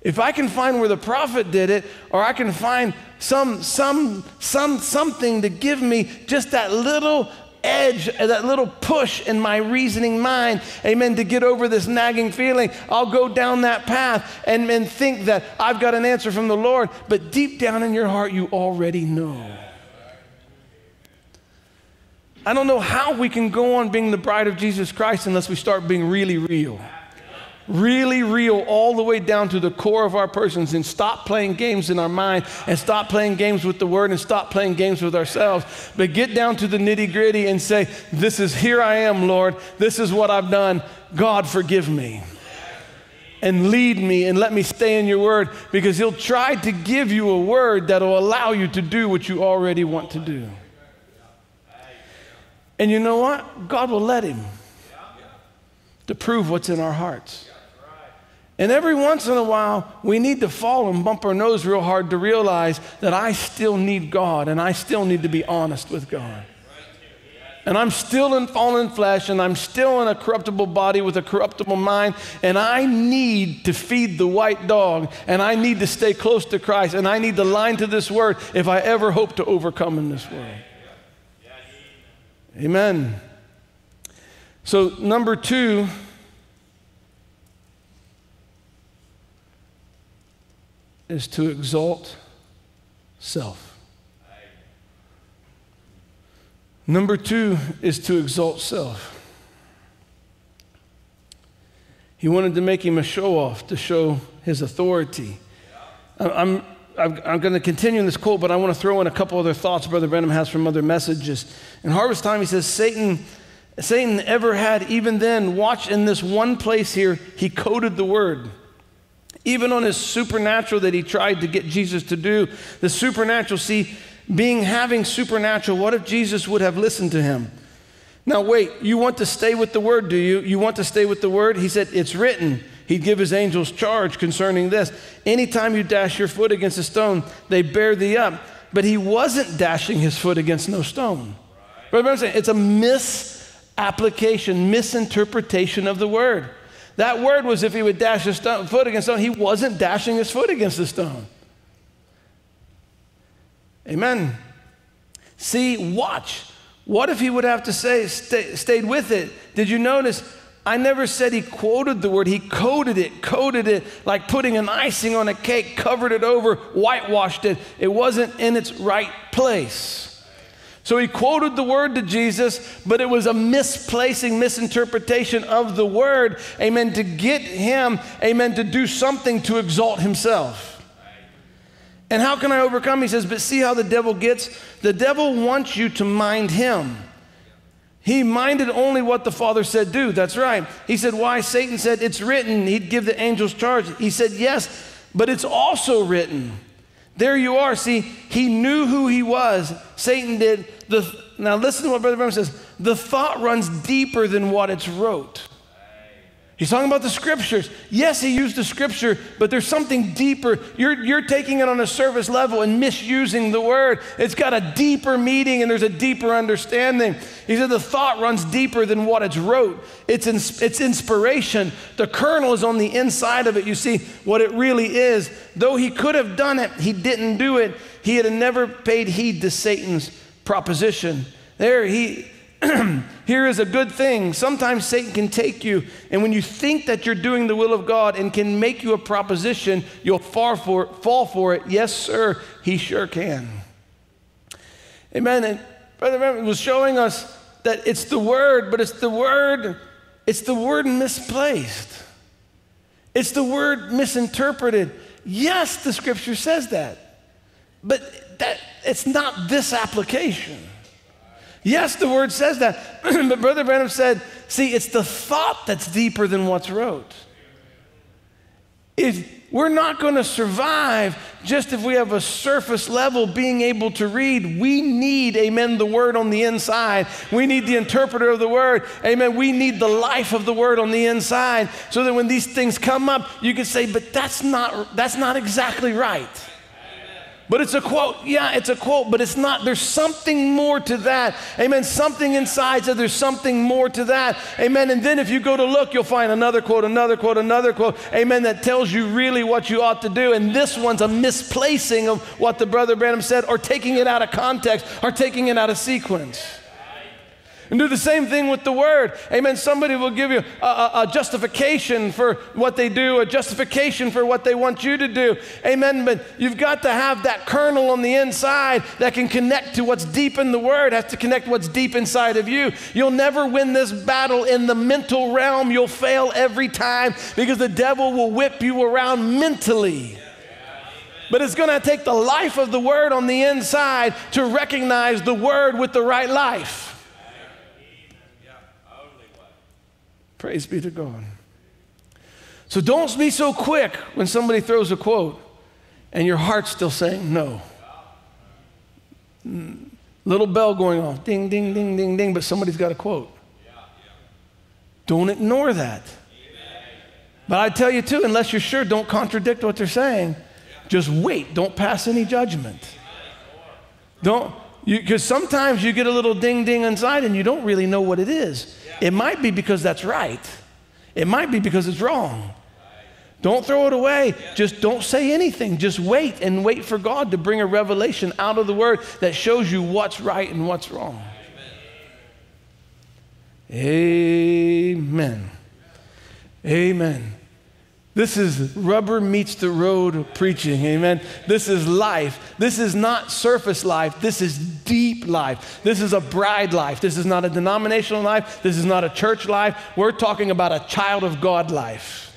If I can find where the prophet did it, or I can find some, some, some, something to give me just that little edge, that little push in my reasoning mind, amen, to get over this nagging feeling, I'll go down that path and, and think that I've got an answer from the Lord. But deep down in your heart, you already know. I don't know how we can go on being the bride of Jesus Christ unless we start being really real. Really real all the way down to the core of our persons and stop playing games in our mind and stop playing games with the word and stop playing games with ourselves. But get down to the nitty gritty and say this is here i am lord. This is what i've done. God forgive me. And lead me and let me stay in your word because he'll try to give you a word that'll allow you to do what you already want to do and you know what god will let him to prove what's in our hearts and every once in a while, we need to fall and bump our nose real hard to realize that I still need God and I still need to be honest with God. And I'm still in fallen flesh and I'm still in a corruptible body with a corruptible mind. And I need to feed the white dog and I need to stay close to Christ and I need to line to this word if I ever hope to overcome in this world. Amen. So, number two, is to exalt self. Number two is to exalt self. He wanted to make him a show off to show his authority. I'm, I'm, going to continue in this quote, but I want to throw in a couple other thoughts Brother Branham has from other messages. In Harvest Time, he says, Satan, Satan ever had, even then, watch in this one place here, he coded the word. Even on his supernatural that he tried to get Jesus to do, the supernatural, see, being having supernatural, what if Jesus would have listened to him? Now, wait, you want to stay with the word, do you? You want to stay with the word? He said, It's written. He'd give his angels charge concerning this. Anytime you dash your foot against a stone, they bear thee up. But he wasn't dashing his foot against no stone. Right. I'm saying? It's a misapplication, misinterpretation of the word. That word was if he would dash his stone, foot against stone. He wasn't dashing his foot against the stone. Amen. See, watch. What if he would have to say, stay, stayed with it? Did you notice? I never said he quoted the word. He coded it, coded it like putting an icing on a cake, covered it over, whitewashed it. It wasn't in its right place. So he quoted the word to Jesus, but it was a misplacing, misinterpretation of the word, amen, to get him, amen, to do something to exalt himself. And how can I overcome? He says, but see how the devil gets? The devil wants you to mind him. He minded only what the Father said do. That's right. He said, Why? Satan said, It's written. He'd give the angels charge. He said, Yes, but it's also written. There you are. See, he knew who he was. Satan did. The, now, listen to what Brother Branham says. The thought runs deeper than what it's wrote. He's talking about the scriptures. Yes, he used the scripture, but there's something deeper. You're, you're taking it on a surface level and misusing the word. It's got a deeper meaning and there's a deeper understanding. He said the thought runs deeper than what it's wrote. It's, in, it's inspiration. The kernel is on the inside of it. You see what it really is. Though he could have done it, he didn't do it. He had never paid heed to Satan's proposition. There, he, here is a good thing. Sometimes Satan can take you, and when you think that you're doing the will of God and can make you a proposition, you'll fall for, fall for it. Yes, sir, he sure can. Amen. And Brother Branham was showing us that it's the word, but it's the word It's the word misplaced. It's the word misinterpreted. Yes, the scripture says that, but that, it's not this application. Yes, the word says that, but Brother Branham said, see, it's the thought that's deeper than what's wrote. If we're not going to survive just if we have a surface level being able to read. We need, amen, the word on the inside. We need the interpreter of the word. Amen. We need the life of the word on the inside so that when these things come up, you can say, but that's not, that's not exactly right. But it's a quote. Yeah, it's a quote, but it's not. There's something more to that. Amen. Something inside says there's something more to that. Amen. And then if you go to look, you'll find another quote, another quote, another quote. Amen. That tells you really what you ought to do. And this one's a misplacing of what the brother Branham said, or taking it out of context, or taking it out of sequence. And do the same thing with the word. Amen. Somebody will give you a, a, a, justification for what they do, a justification for what they want you to do. Amen. But you've got to have that kernel on the inside that can connect to what's deep in the word, has to connect what's deep inside of you. You'll never win this battle in the mental realm. You'll fail every time because the devil will whip you around mentally. But it's going to take the life of the word on the inside to recognize the word with the right life. Praise be to God. So don't be so quick when somebody throws a quote and your heart's still saying no. Mm, little bell going off, ding, ding, ding, ding, ding, but somebody's got a quote. Don't ignore that. But I tell you too, unless you're sure, don't contradict what they're saying. Just wait. Don't pass any judgment. Don't, because sometimes you get a little ding ding inside and you don't really know what it is. It might be because that's right, it might be because it's wrong. Don't throw it away. Just don't say anything. Just wait and wait for God to bring a revelation out of the word that shows you what's right and what's wrong. Amen. Amen. This is rubber meets the road preaching, amen. This is life. This is not surface life. This is deep life. This is a bride life. This is not a denominational life. This is not a church life. We're talking about a child of God life.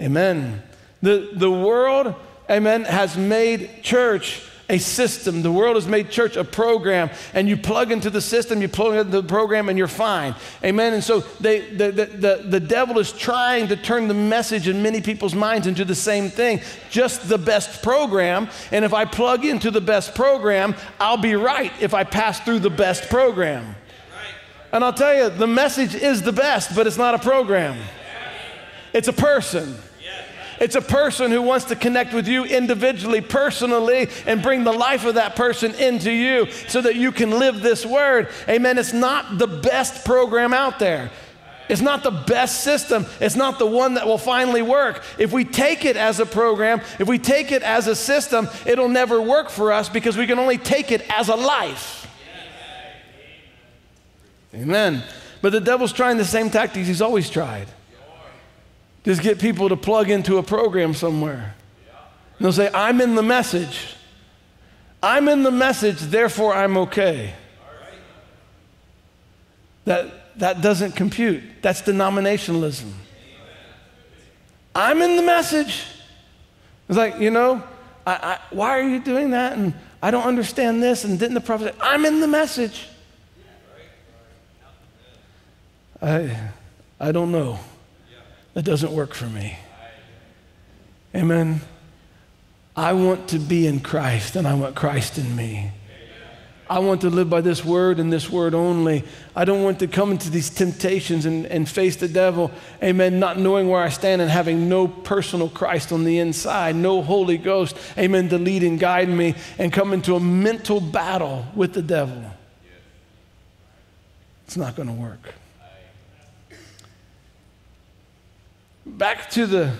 Amen. The, the world, amen, has made church a system. The world has made church a program, and you plug into the system, you plug into the program, and you're fine. Amen. And so they, the, the, the, the devil is trying to turn the message in many people's minds into the same thing just the best program. And if I plug into the best program, I'll be right if I pass through the best program. And I'll tell you, the message is the best, but it's not a program, it's a person. It's a person who wants to connect with you individually, personally, and bring the life of that person into you so that you can live this word. Amen. It's not the best program out there. It's not the best system. It's not the one that will finally work. If we take it as a program, if we take it as a system, it'll never work for us because we can only take it as a life. Amen. But the devil's trying the same tactics he's always tried. Just get people to plug into a program somewhere. And they'll say, I'm in the message. I'm in the message, therefore I'm okay. That, that doesn't compute. That's denominationalism. I'm in the message. It's like, you know, I, I, why are you doing that? And I don't understand this. And didn't the prophet say, I'm in the message? I, I don't know. That doesn't work for me. Amen. I want to be in Christ and I want Christ in me. I want to live by this word and this word only. I don't want to come into these temptations and, and face the devil, amen, not knowing where I stand and having no personal Christ on the inside, no Holy Ghost, amen, to lead and guide me and come into a mental battle with the devil. It's not going to work. Back to the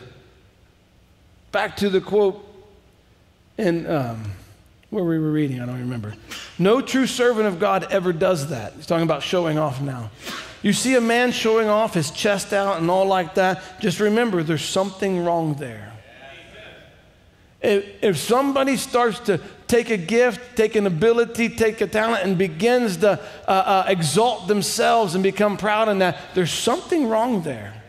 back to the quote and um, where we were reading. I don't remember. No true servant of God ever does that. He's talking about showing off now. You see a man showing off his chest out and all like that. Just remember, there's something wrong there. If, if somebody starts to take a gift, take an ability, take a talent, and begins to uh, uh, exalt themselves and become proud in that, there's something wrong there.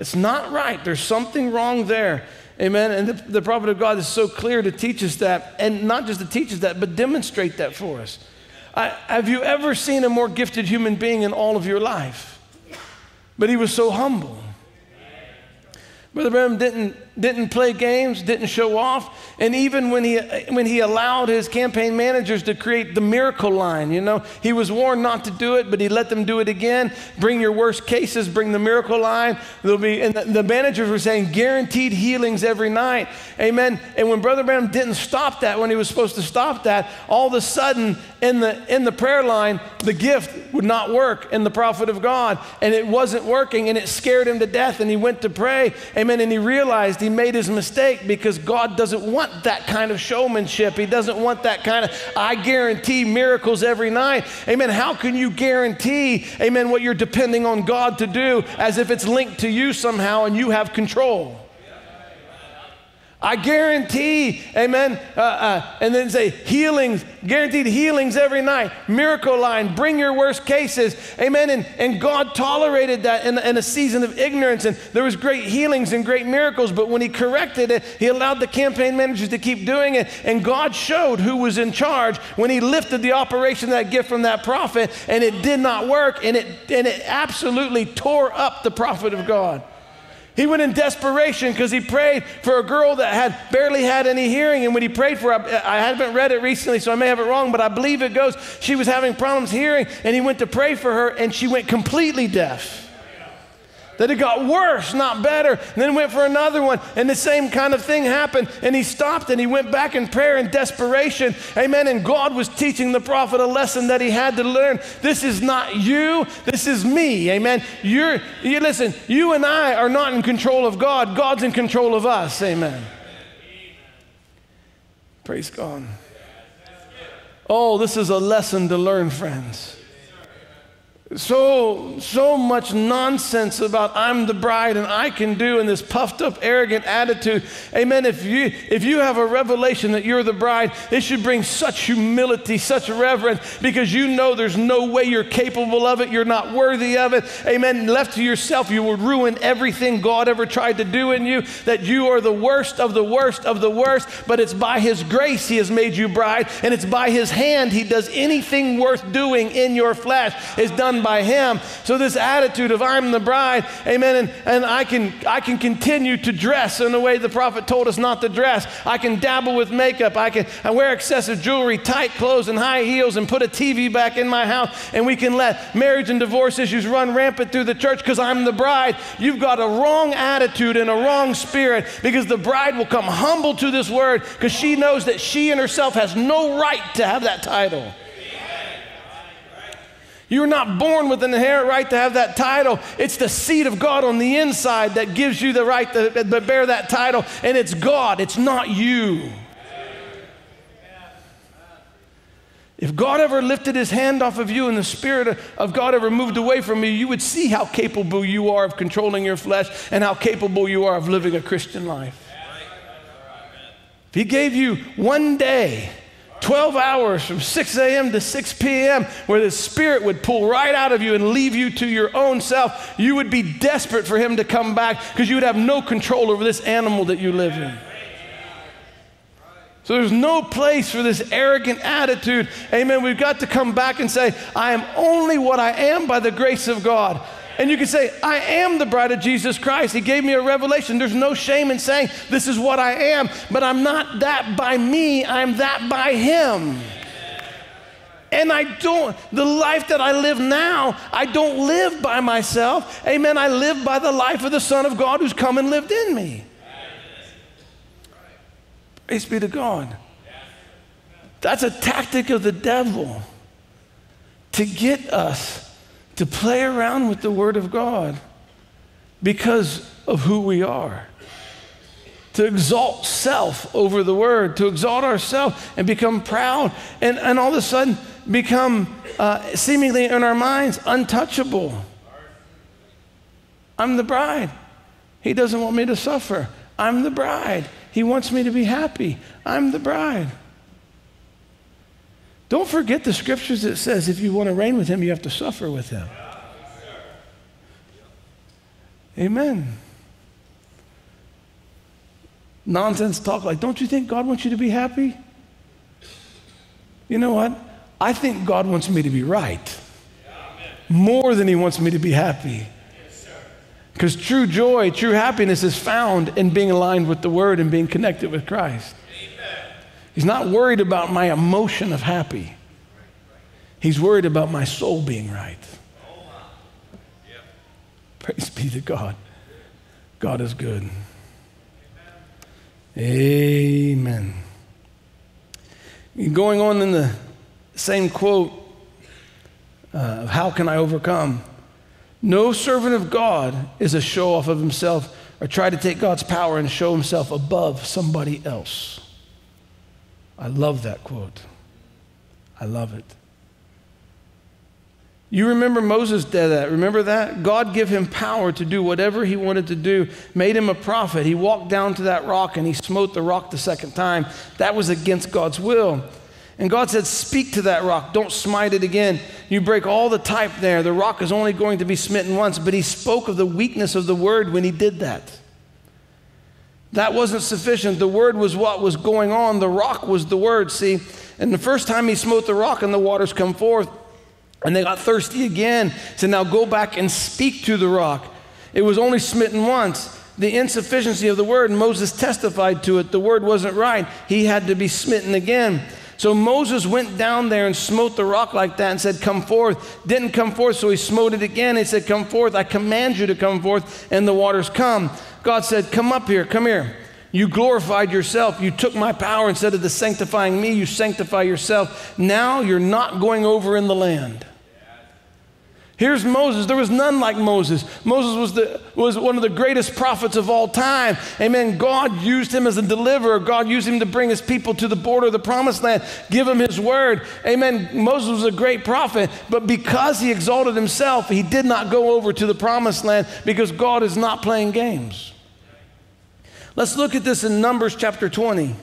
It's not right. There's something wrong there. Amen. And the, the prophet of God is so clear to teach us that, and not just to teach us that, but demonstrate that for us. I, have you ever seen a more gifted human being in all of your life? But he was so humble. Brother Branham didn't, didn't play games, didn't show off. And even when he, when he allowed his campaign managers to create the miracle line, you know, he was warned not to do it, but he let them do it again. Bring your worst cases, bring the miracle line. There'll be, and the, the managers were saying guaranteed healings every night. Amen. And when Brother Branham didn't stop that when he was supposed to stop that, all of a sudden in the, in the prayer line, the gift would not work in the prophet of God. And it wasn't working, and it scared him to death. And he went to pray. Amen. And he he made his mistake because God doesn't want that kind of showmanship. He doesn't want that kind of, I guarantee miracles every night. Amen. How can you guarantee, amen, what you're depending on God to do as if it's linked to you somehow and you have control? I guarantee, amen, uh, uh, and then say healings, guaranteed healings every night, miracle line, bring your worst cases, amen. And, and God tolerated that in, in a season of ignorance, and there was great healings and great miracles, but when He corrected it, He allowed the campaign managers to keep doing it, and God showed who was in charge when He lifted the operation of that gift from that prophet, and it did not work, and it, and it absolutely tore up the prophet of God. He went in desperation because he prayed for a girl that had barely had any hearing. And when he prayed for her, I, I haven't read it recently, so I may have it wrong, but I believe it goes, she was having problems hearing, and he went to pray for her, and she went completely deaf that it got worse, not better. And then went for another one, and the same kind of thing happened. And he stopped and he went back in prayer and desperation. Amen. And God was teaching the prophet a lesson that he had to learn. This is not you, this is me. Amen. You're, you listen, you and I are not in control of God, God's in control of us. Amen. Praise God. Oh, this is a lesson to learn, friends. So, so much nonsense about I'm the bride and I can do and this puffed up, arrogant attitude. Amen. If you, if you have a revelation that you're the bride, it should bring such humility, such reverence, because you know there's no way you're capable of it. You're not worthy of it. Amen. Left to yourself, you would ruin everything God ever tried to do in you, that you are the worst of the worst of the worst, but it's by His grace He has made you bride, and it's by His hand He does anything worth doing in your flesh is done by Him. So, this attitude of I'm the bride, amen, and, and I, can, I can continue to dress in the way the prophet told us not to dress. I can dabble with makeup. I can I wear excessive jewelry, tight clothes, and high heels, and put a TV back in my house. And we can let marriage and divorce issues run rampant through the church because I'm the bride. You've got a wrong attitude and a wrong spirit because the bride will come humble to this word because she knows that she and herself has no right to have that title. You're not born with an inherent right to have that title. It's the seed of God on the inside that gives you the right to, bear that title, and it's God, it's not you. If God ever lifted his hand off of you and the Spirit of God ever moved away from you, you would see how capable you are of controlling your flesh and how capable you are of living a Christian life. If he gave you one day 12 hours from 6 a.m. to 6 p.m., where the Spirit would pull right out of you and leave you to your own self, you would be desperate for Him to come back because you would have no control over this animal that you live in. So there's no place for this arrogant attitude. Amen. We've got to come back and say, I am only what I am by the grace of God. And you can say, I am the bride of Jesus Christ. He gave me a revelation. There's no shame in saying, This is what I am, but I'm not that by me, I'm that by Him. And I don't, the life that I live now, I don't live by myself. Amen. I live by the life of the Son of God who's come and lived in me. Praise be to God. That's a tactic of the devil to get us to play around with the Word of God because of who we are. To exalt self over the Word, to exalt ourselves and become proud, and, and all of a sudden become uh, seemingly in our minds untouchable. I'm the bride. He doesn't want me to suffer. I'm the bride. He wants me to be happy. I'm the bride. Don't forget the scriptures that says if you want to reign with him, you have to suffer with him. Amen. Nonsense talk like, don't you think God wants you to be happy? You know what? I think God wants me to be right more than he wants me to be happy. Because true joy, true happiness is found in being aligned with the Word and being connected with Christ. He's not worried about my emotion of happy, He's worried about my soul being right. Praise be to God. God is good. Amen. Going on in the same quote, uh, how can I overcome? No servant of God is a show off of himself or try to take God's power and show himself above somebody else. I love that quote. I love it. You remember Moses did that. Remember that? God gave him power to do whatever he wanted to do, made him a prophet. He walked down to that rock and he smote the rock the second time. That was against God's will. And God said, Speak to that rock, don't smite it again. You break all the type there. The rock is only going to be smitten once. But he spoke of the weakness of the word when he did that. That wasn't sufficient. The word was what was going on, the rock was the word, see? And the first time he smote the rock and the waters come forth, and they got thirsty again. Said, Now go back and speak to the rock. It was only smitten once. The insufficiency of the word, Moses testified to it. The word wasn't right. He had to be smitten again. So Moses went down there and smote the rock like that and said, Come forth. Didn't come forth, so he smote it again. He said, Come forth. I command you to come forth. And the waters come. God said, Come up here, come here. You glorified yourself. You took my power instead of the sanctifying me, you sanctify yourself. Now you're not going over in the land. Here's Moses. There was none like Moses. Moses was, the, was one of the greatest prophets of all time. Amen. God used him as a deliverer. God used him to bring his people to the border of the promised land, give him his word. Amen. Moses was a great prophet, but because he exalted himself, he did not go over to the promised land because God is not playing games. Let's look at this in Numbers chapter 20.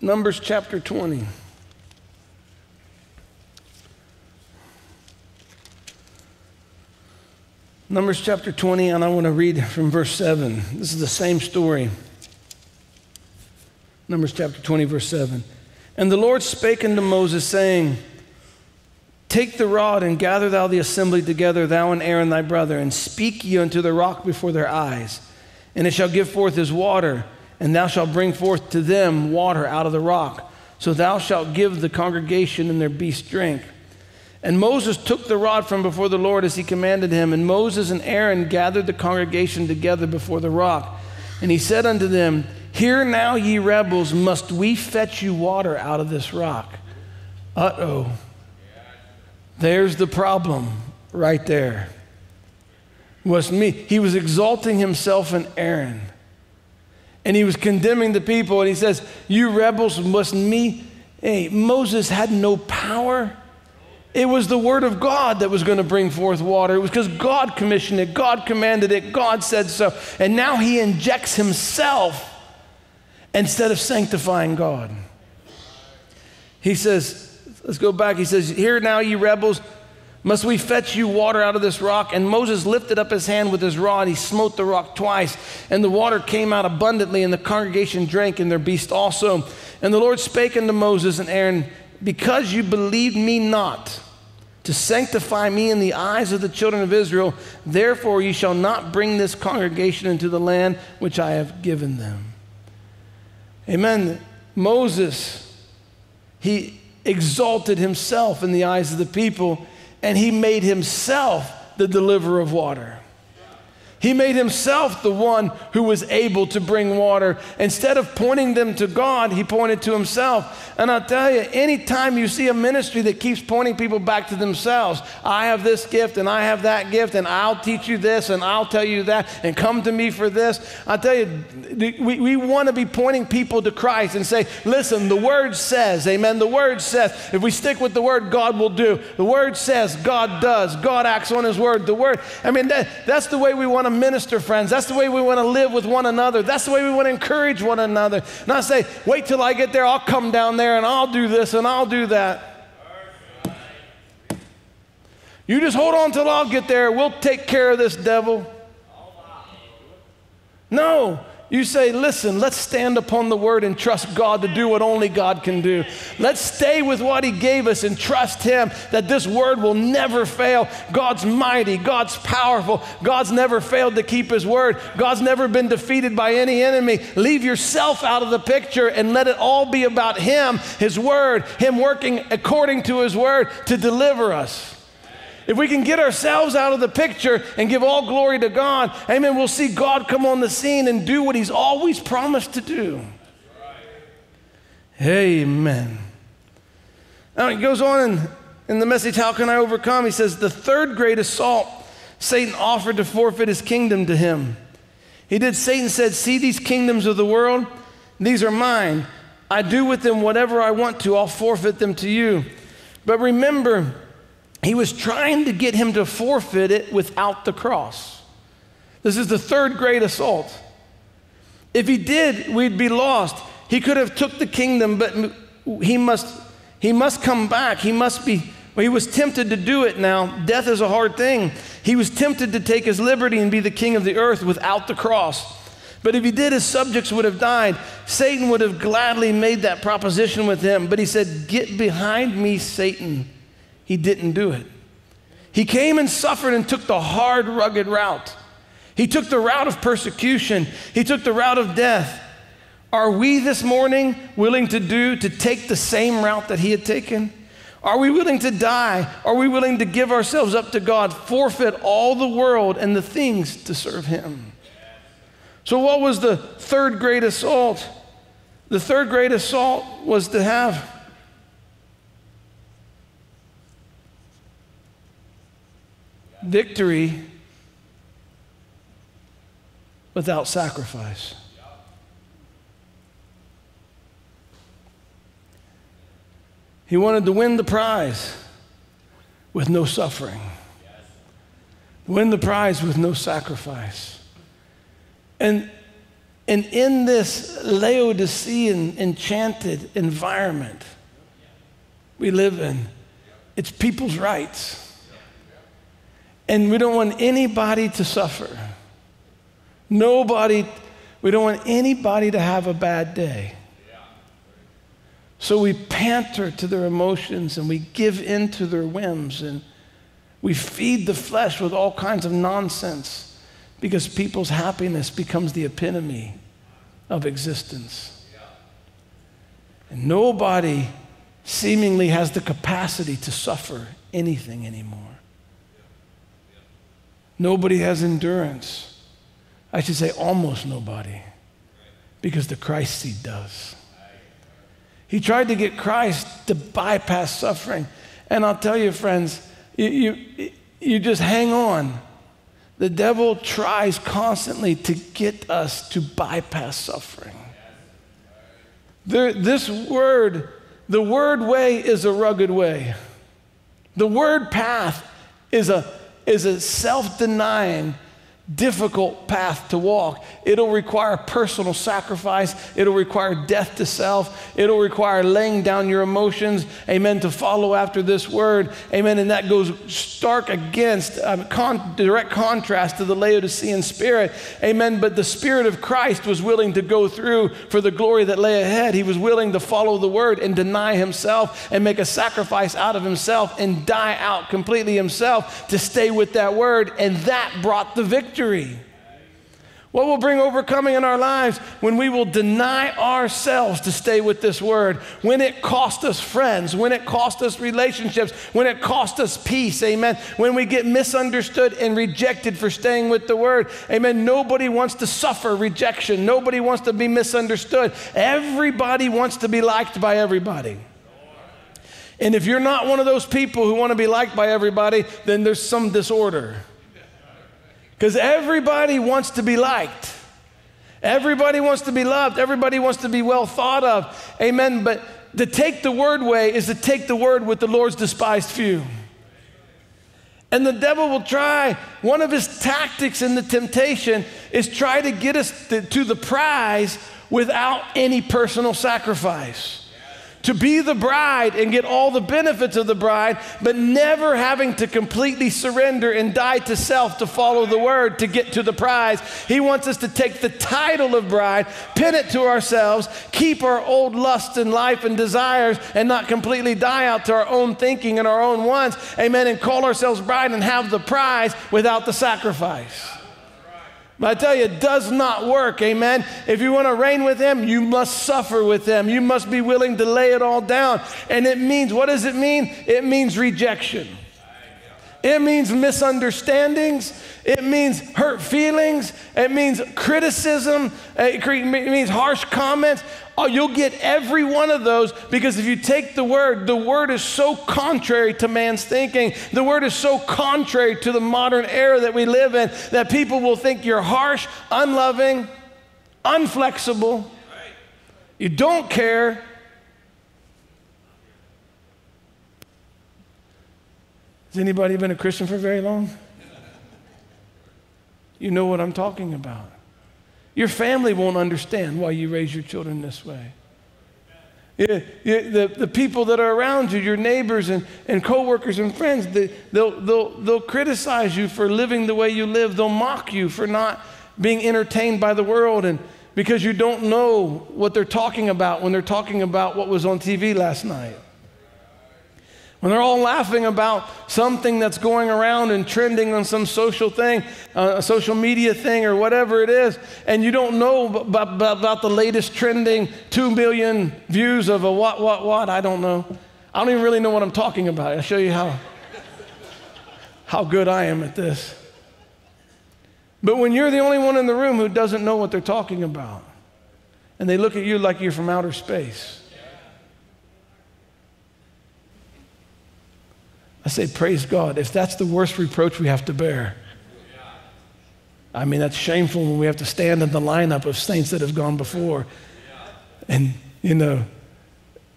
Numbers chapter 20. Numbers chapter 20, and I want to read from verse 7. This is the same story. Numbers chapter 20, verse 7. And the Lord spake unto Moses, saying, Take the rod and gather thou the assembly together, thou and Aaron thy brother, and speak ye unto the rock before their eyes. And it shall give forth his water, and thou shalt bring forth to them water out of the rock. So thou shalt give the congregation and their beasts drink. And Moses took the rod from before the Lord as he commanded him. And Moses and Aaron gathered the congregation together before the rock. And he said unto them, Hear now, ye rebels, must we fetch you water out of this rock? Uh oh. There's the problem right there. Was me. He was exalting himself and Aaron. And he was condemning the people. And he says, You rebels must me. Hey, Moses had no power. It was the Word of God that was going to bring forth water. It was because God commissioned it, God commanded it, God said so. And now He injects Himself instead of sanctifying God. He says, let's go back. He says, Here now, ye rebels, must we fetch you water out of this rock? And Moses lifted up his hand with his rod. He smote the rock twice, and the water came out abundantly, and the congregation drank, and their beast also. And the Lord spake unto Moses and Aaron, because you believed me not to sanctify me in the eyes of the children of Israel, therefore you shall not bring this congregation into the land which I have given them. Amen. Moses, he exalted himself in the eyes of the people, and he made himself the deliverer of water. He made himself the one who was able to bring water. Instead of pointing them to God, he pointed to himself. And I'll tell you, anytime you see a ministry that keeps pointing people back to themselves, I have this gift and I have that gift, and I'll teach you this and I'll tell you that, and come to me for this. I tell you, we, we want to be pointing people to Christ and say, listen, the word says, amen. The word says, if we stick with the word, God will do. The word says, God does. God acts on his word. The word, I mean, that, that's the way we want to minister, friends. That's the way we want to live with one another. That's the way we want to encourage one another. Not say, wait till I get there, I'll come down there and I'll do this and I'll do that. You just hold on till I'll get there. We'll take care of this devil. No, you say, listen, let's stand upon the word and trust God to do what only God can do. Let's stay with what He gave us and trust Him that this word will never fail. God's mighty, God's powerful, God's never failed to keep His word, God's never been defeated by any enemy. Leave yourself out of the picture and let it all be about Him, His word, Him working according to His word to deliver us. If we can get ourselves out of the picture and give all glory to God, amen, we'll see God come on the scene and do what He's always promised to do. Amen. Now he goes on in, in the message, How Can I Overcome? He says, The third great assault Satan offered to forfeit his kingdom to him. He did, Satan said, See these kingdoms of the world? These are mine. I do with them whatever I want to, I'll forfeit them to you. But remember, he was trying to get him to forfeit it without the cross. This is the third great assault. If he did, we'd be lost. He could have took the kingdom, but he must he must come back. He must be well, he was tempted to do it now. Death is a hard thing. He was tempted to take his liberty and be the king of the earth without the cross. But if he did, his subjects would have died. Satan would have gladly made that proposition with him. But he said, Get behind me, Satan. He didn't do it. He came and suffered and took the hard, rugged route. He took the route of persecution. He took the route of death. Are we this morning willing to do, to take the same route that he had taken? Are we willing to die? Are we willing to give ourselves up to God, forfeit all the world and the things to serve him? So, what was the third great assault? The third great assault was to have victory without sacrifice. He wanted to win the prize with no suffering, win the prize with no sacrifice. And, and in this Laodicean enchanted environment we live in, it's people's rights. And we don't want anybody to suffer. Nobody, we don't want anybody to have a bad day. So we panter to their emotions and we give in to their whims and we feed the flesh with all kinds of nonsense because people's happiness becomes the epitome of existence. And nobody seemingly has the capacity to suffer anything anymore. Nobody has endurance. I should say almost nobody, because the Christ seed does. He tried to get Christ to bypass suffering. And I'll tell you, friends, you, you, you just hang on. The devil tries constantly to get us to bypass suffering. There, this word, the word way is a rugged way. The word path is a is a self denying, difficult path to walk. It'll require personal sacrifice. It'll require death to self. It'll require laying down your emotions, amen, to follow after this word, amen. And that goes stark against, um, con- direct contrast to the Laodicean spirit, amen. But the Spirit of Christ was willing to go through for the glory that lay ahead. He was willing to follow the word and deny himself and make a sacrifice out of himself and die out completely himself to stay with that word. And that brought the victory victory. What will bring overcoming in our lives when we will deny ourselves to stay with this word? When it cost us friends, when it cost us relationships, when it cost us peace, amen. When we get misunderstood and rejected for staying with the word, amen. Nobody wants to suffer rejection, nobody wants to be misunderstood. Everybody wants to be liked by everybody. And if you're not one of those people who want to be liked by everybody, then there's some disorder. Because everybody wants to be liked. Everybody wants to be loved. Everybody wants to be well thought of. Amen. But to take the word way is to take the word with the Lord's despised few. And the devil will try, one of his tactics in the temptation is try to get us to, to the prize without any personal sacrifice to be the bride and get all the benefits of the bride, but never having to completely surrender and die to self to follow the word to get to the prize. He wants us to take the title of bride, pin it to ourselves, keep our old lust and life and desires, and not completely die out to our own thinking and our own wants. Amen. And call ourselves bride and have the prize without the sacrifice. But I tell you, it does not work, amen. If you want to reign with him, you must suffer with him. You must be willing to lay it all down. And it means, what does it mean? It means rejection. It means misunderstandings. It means hurt feelings. It means criticism. It means harsh comments. Oh, you'll get every one of those because if you take the word, the word is so contrary to man's thinking. The word is so contrary to the modern era that we live in that people will think you're harsh, unloving, unflexible. You don't care. Has anybody been a Christian for very long? You know what I'm talking about. Your family won't understand why you raise your children this way. Yeah, yeah, the, the people that are around you, your neighbors and, and coworkers and friends, they, they'll, they'll, they'll criticize you for living the way you live. They'll mock you for not being entertained by the world and because you don't know what they're talking about when they're talking about what was on TV last night. When they're all laughing about something that's going around and trending on some social thing, uh, a social media thing, or whatever it is, and you don't know about, about, about the latest trending 2 million views of a what, what, what, I don't know. I don't even really know what I'm talking about. I'll show you how, how good I am at this. But when you're the only one in the room who doesn't know what they're talking about, and they look at you like you're from outer space, I say, Praise God. If that's the worst reproach we have to bear, I mean, that's shameful when we have to stand in the lineup of saints that have gone before. And, you know,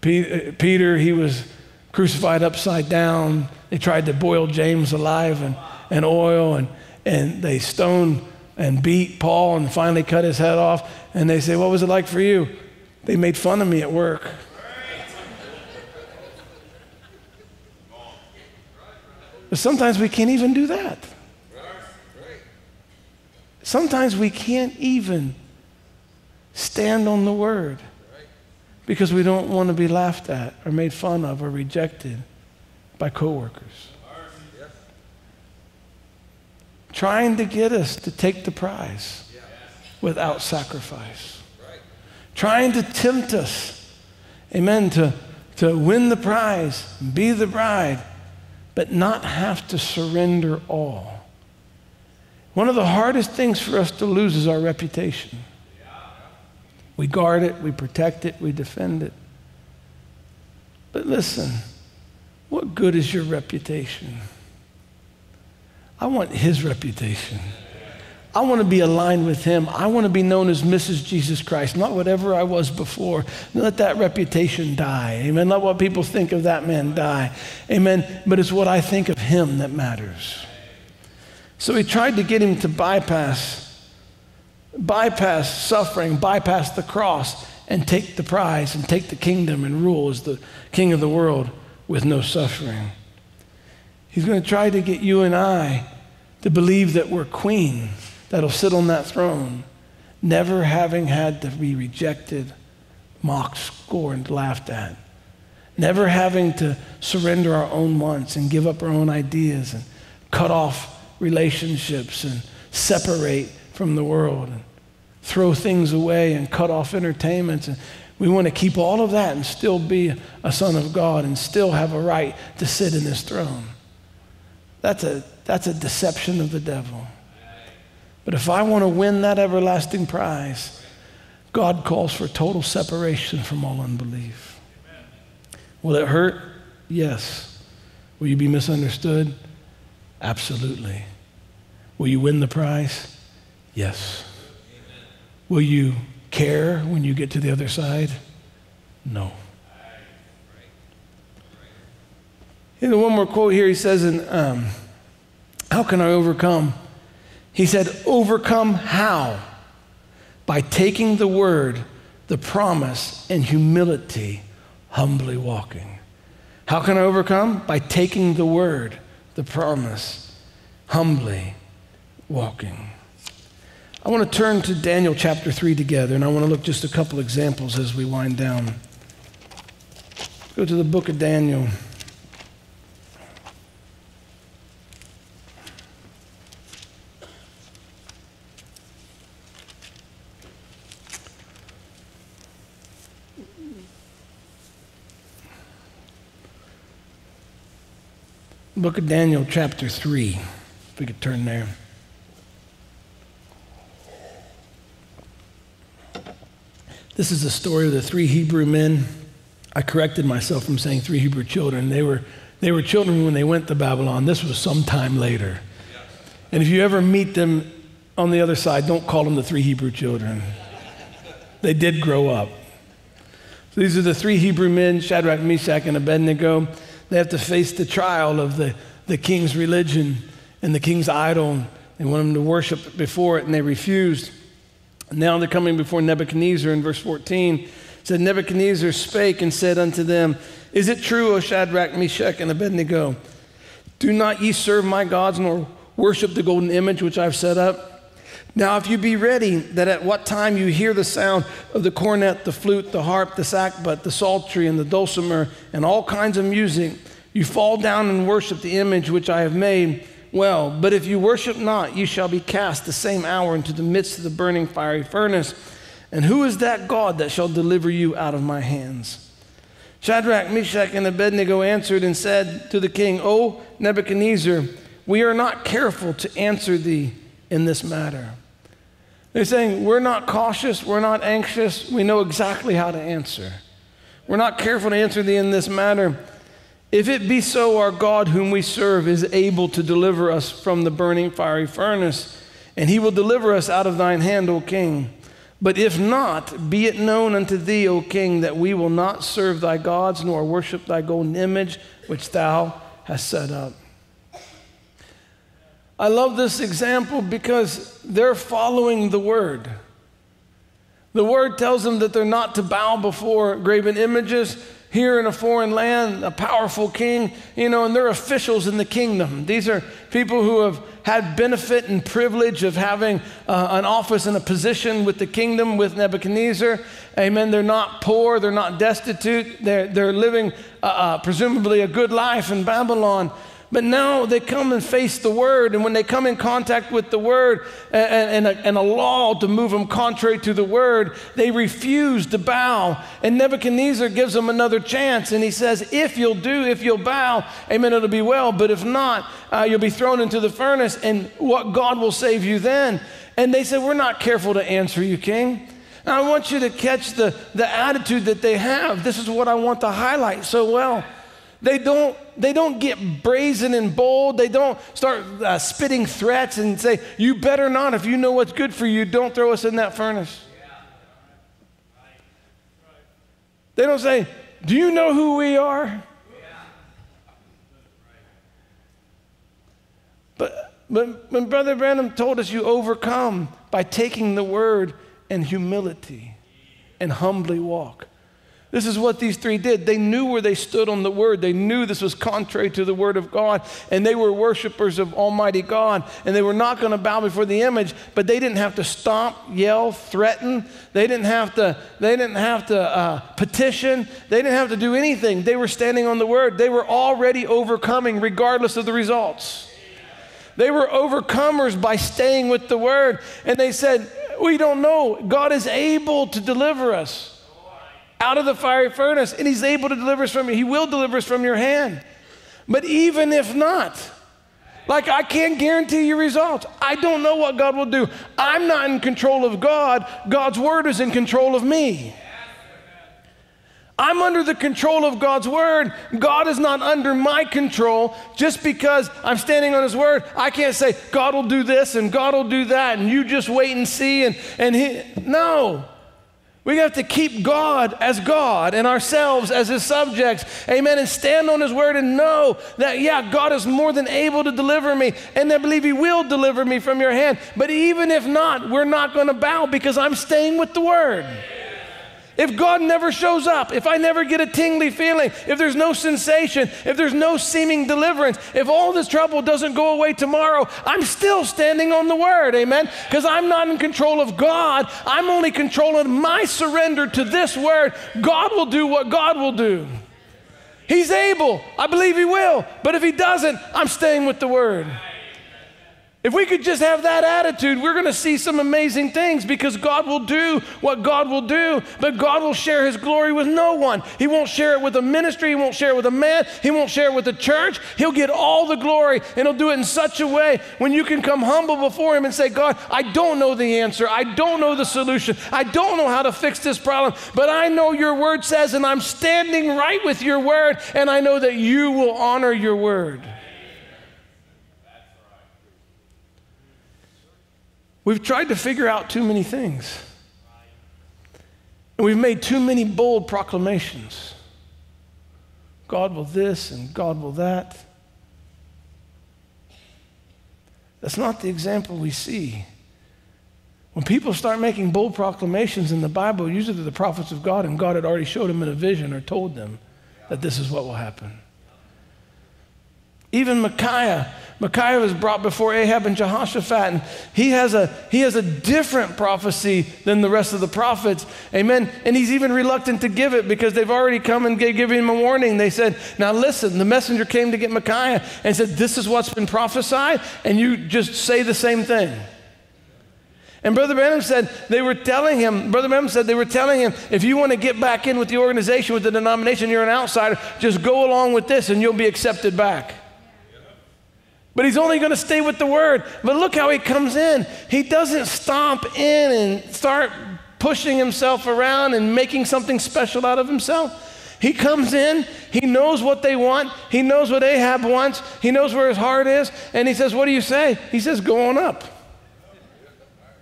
Peter, he was crucified upside down. They tried to boil James alive and, and oil, and, and they stoned and beat Paul and finally cut his head off. And they say, What was it like for you? They made fun of me at work. But sometimes we can't even do that. Sometimes we can't even stand on the word because we don't want to be laughed at or made fun of or rejected by coworkers. Trying to get us to take the prize without sacrifice. Trying to tempt us, amen, to, to win the prize, be the bride but not have to surrender all. One of the hardest things for us to lose is our reputation. We guard it, we protect it, we defend it. But listen, what good is your reputation? I want his reputation. I want to be aligned with him. I want to be known as Mrs. Jesus Christ, not whatever I was before. Let that reputation die. Amen. Let what people think of that man die. Amen. But it's what I think of him that matters. So he tried to get him to bypass, bypass suffering, bypass the cross, and take the prize and take the kingdom and rule as the king of the world with no suffering. He's going to try to get you and I to believe that we're queens that'll sit on that throne, never having had to be rejected, mocked, scorned, laughed at, never having to surrender our own wants and give up our own ideas and cut off relationships and separate from the world and throw things away and cut off entertainments. And we want to keep all of that and still be a son of God and still have a right to sit in his throne. That's a, that's a deception of the devil. But if I want to win that everlasting prize, God calls for total separation from all unbelief. Will it hurt? Yes. Will you be misunderstood? Absolutely. Will you win the prize? Yes. Will you care when you get to the other side? No. Know, one more quote here. He says, in, um, How can I overcome? He said, Overcome how? By taking the word, the promise, and humility, humbly walking. How can I overcome? By taking the word, the promise, humbly walking. I want to turn to Daniel chapter 3 together, and I want to look just a couple examples as we wind down. Go to the book of Daniel. Book of Daniel, chapter 3. If we could turn there. This is the story of the three Hebrew men. I corrected myself from saying three Hebrew children. They were, they were children when they went to Babylon. This was some time later. And if you ever meet them on the other side, don't call them the three Hebrew children. They did grow up. So these are the three Hebrew men Shadrach, Meshach, and Abednego. They have to face the trial of the, the king's religion and the king's idol. They want them to worship before it, and they refused. Now they're coming before Nebuchadnezzar in verse 14. It said, Nebuchadnezzar spake and said unto them, Is it true, O Shadrach, Meshach, and Abednego? Do not ye serve my gods, nor worship the golden image which I've set up? Now, if you be ready, that at what time you hear the sound of the cornet, the flute, the harp, the sackbut, the psaltery, and the dulcimer, and all kinds of music, you fall down and worship the image which I have made, well, but if you worship not, you shall be cast the same hour into the midst of the burning fiery furnace. And who is that God that shall deliver you out of my hands? Shadrach, Meshach, and Abednego answered and said to the king, O Nebuchadnezzar, we are not careful to answer thee in this matter. They're saying, We're not cautious, we're not anxious, we know exactly how to answer. We're not careful to answer thee in this matter. If it be so, our God, whom we serve, is able to deliver us from the burning fiery furnace, and he will deliver us out of thine hand, O king. But if not, be it known unto thee, O king, that we will not serve thy gods, nor worship thy golden image which thou hast set up. I love this example because they're following the word. The word tells them that they're not to bow before graven images here in a foreign land, a powerful king, you know, and they're officials in the kingdom. These are people who have had benefit and privilege of having uh, an office and a position with the kingdom with Nebuchadnezzar. Amen. They're not poor, they're not destitute, they're, they're living uh, uh, presumably a good life in Babylon. But now they come and face the word, and when they come in contact with the word and, and, a, and, a, law to move them contrary to the word, they refuse to bow. And Nebuchadnezzar gives them another chance, and he says, If you'll do, if you'll bow, amen, it'll be well. But if not, uh, you'll be thrown into the furnace, and what God will save you then. And they said, We're not careful to answer you, king. Now, I want you to catch the, the attitude that they have. This is what I want to highlight so well. They don't, they don't get brazen and bold. They don't start uh, spitting threats and say, You better not. If you know what's good for you, don't throw us in that furnace. They don't say, Do you know who we are? But, but when Brother Branham told us you overcome by taking the word and humility and humbly walk. This is what these three did. They knew where they stood on the word. They knew this was contrary to the word of God, and they were worshipers of Almighty God, and they were not going to bow before the image, but they didn't have to stomp, yell, threaten. They didn't have to, they didn't have to uh, petition. They didn't have to do anything. They were standing on the word. They were already overcoming regardless of the results. They were overcomers by staying with the word. And they said, We don't know. God is able to deliver us out of the fiery furnace, and He's able to deliver us from you. He will deliver us from your hand. But even if not, like I can't guarantee your results. I don't know what God will do. I'm not in control of God. God's word is in control of me. I'm under the control of God's word. God is not under my control just because I'm standing on his word. I can't say, God will do this and God will do that, and you just wait and see. And, and he, no. We have to keep God as God and ourselves as his subjects. Amen. And stand on his word and know that, yeah, God is more than able to deliver me. And I believe he will deliver me from your hand. But even if not, we're not going to bow because I'm staying with the word. If God never shows up, if I never get a tingly feeling, if there's no sensation, if there's no seeming deliverance, if all this trouble doesn't go away tomorrow, I'm still standing on the word, amen? Because I'm not in control of God. I'm only controlling my surrender to this word. God will do what God will do. He's able. I believe He will. But if He doesn't, I'm staying with the word. If we could just have that attitude, we're going to see some amazing things because God will do what God will do, but God will share his glory with no one. He won't share it with a ministry, he won't share it with a man, he won't share it with the church. He'll get all the glory and he'll do it in such a way when you can come humble before him and say, God, I don't know the answer. I don't know the solution. I don't know how to fix this problem, but I know your word says, and I'm standing right with your word, and I know that you will honor your word. We've tried to figure out too many things. And we've made too many bold proclamations. God will this and God will that. That's not the example we see. When people start making bold proclamations in the Bible, usually the prophets of God, and God had already showed them in a vision or told them that this is what will happen. Even Micaiah Micaiah was brought before Ahab and Jehoshaphat, and he has a he has a different prophecy than the rest of the prophets. Amen. And he's even reluctant to give it because they've already come and gave, him a warning. They said, "Now listen, the messenger came to get Micaiah and said, "This is what's been prophesied," and you just say the same thing. And Brother Branham said they were telling him, Brother Branham said they were telling him, if you want to get back in with the organization, with the denomination, you're an outsider, just go along with this and you'll be accepted back. But he's only going to stay with the word. But look how he comes in. He doesn't stomp in and start pushing himself around and making something special out of himself. He comes in, he knows what they want, he knows what Ahab wants, he knows where his heart is, and he says, What do you say? He says, Go on up.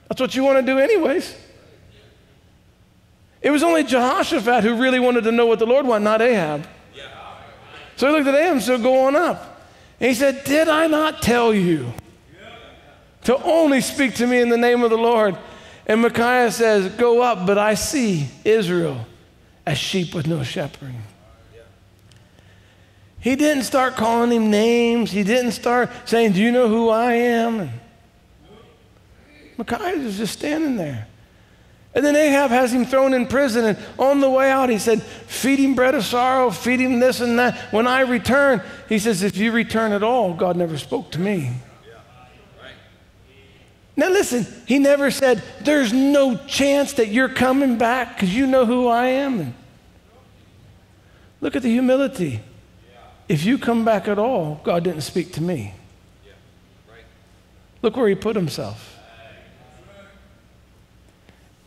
That's what you want to do, anyways. It was only Jehoshaphat who really wanted to know what the Lord wanted, not Ahab. So he looked at Ahab and said, Go on up. And he said, Did I not tell you to only speak to me in the name of the Lord? And Micaiah says, Go up, but I see Israel as sheep with no shepherd. He didn't start calling him names. He didn't start saying, Do you know who I am? And Micaiah was just standing there. And then Ahab has him thrown in prison. And on the way out, he said, Feed him bread of sorrow, feed him this and that. When I return, he says, If you return at all, God never spoke to me. Now, listen, he never said, There's no chance that you're coming back because you know who I am. Look at the humility. If you come back at all, God didn't speak to me. Look where he put himself.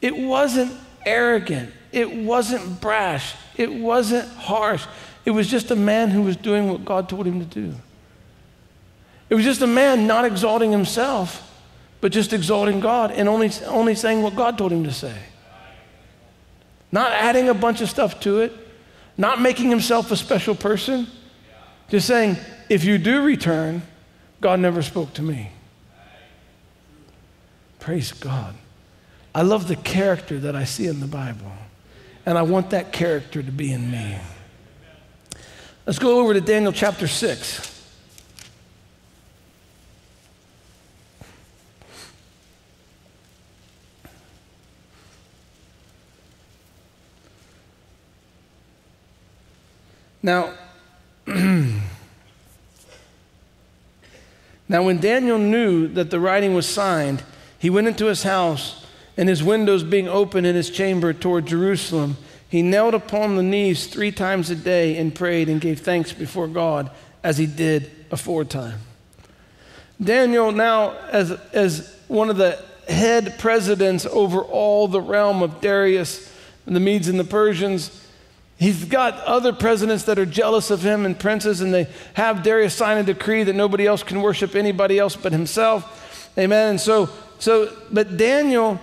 It wasn't arrogant. It wasn't brash. It wasn't harsh. It was just a man who was doing what God told him to do. It was just a man not exalting himself, but just exalting God and only, only saying what God told him to say. Not adding a bunch of stuff to it, not making himself a special person, just saying, if you do return, God never spoke to me. Praise God. I love the character that I see in the Bible, and I want that character to be in me. Let's go over to Daniel chapter 6. Now, Now, when Daniel knew that the writing was signed, he went into his house, and his windows being open in his chamber toward Jerusalem, he knelt upon the knees three times a day and prayed and gave thanks before God as he did aforetime. Daniel, now, as, as one of the head presidents over all the realm of Darius and the Medes and the Persians, He's got other presidents that are jealous of him and princes, and they have Darius sign a decree that nobody else can worship anybody else but himself. Amen. And so, so, but Daniel,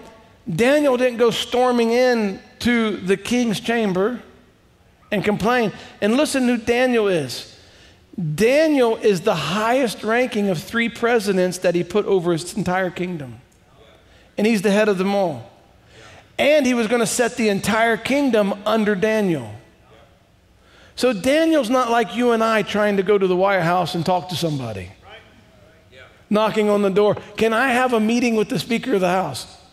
Daniel didn't go storming in to the king's chamber and complain. And listen who Daniel is. Daniel is the highest ranking of three presidents that he put over his entire kingdom. And he's the head of them all. And he was going to set the entire kingdom under Daniel. So Daniel's not like you and I trying to go to the White House and talk to somebody. Knocking on the door. Can I have a meeting with the Speaker of the House?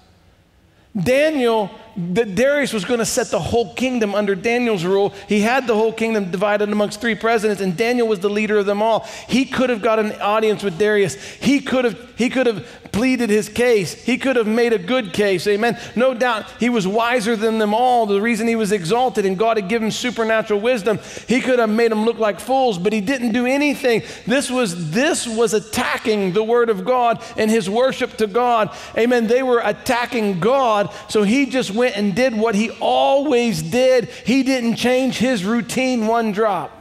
Daniel, Darius was going to set the whole kingdom under Daniel's rule. He had the whole kingdom divided amongst three presidents, and Daniel was the leader of them all. He could have got an audience with Darius. He could have, he could have pleaded his case. He could have made a good case. Amen. No doubt he was wiser than them all. The reason he was exalted and God had given him supernatural wisdom, he could have made them look like fools, but he didn't do anything. This was this was attacking the word of God and his worship to God. Amen. They were attacking God, so he just went and did what he always did. He didn't change his routine one drop.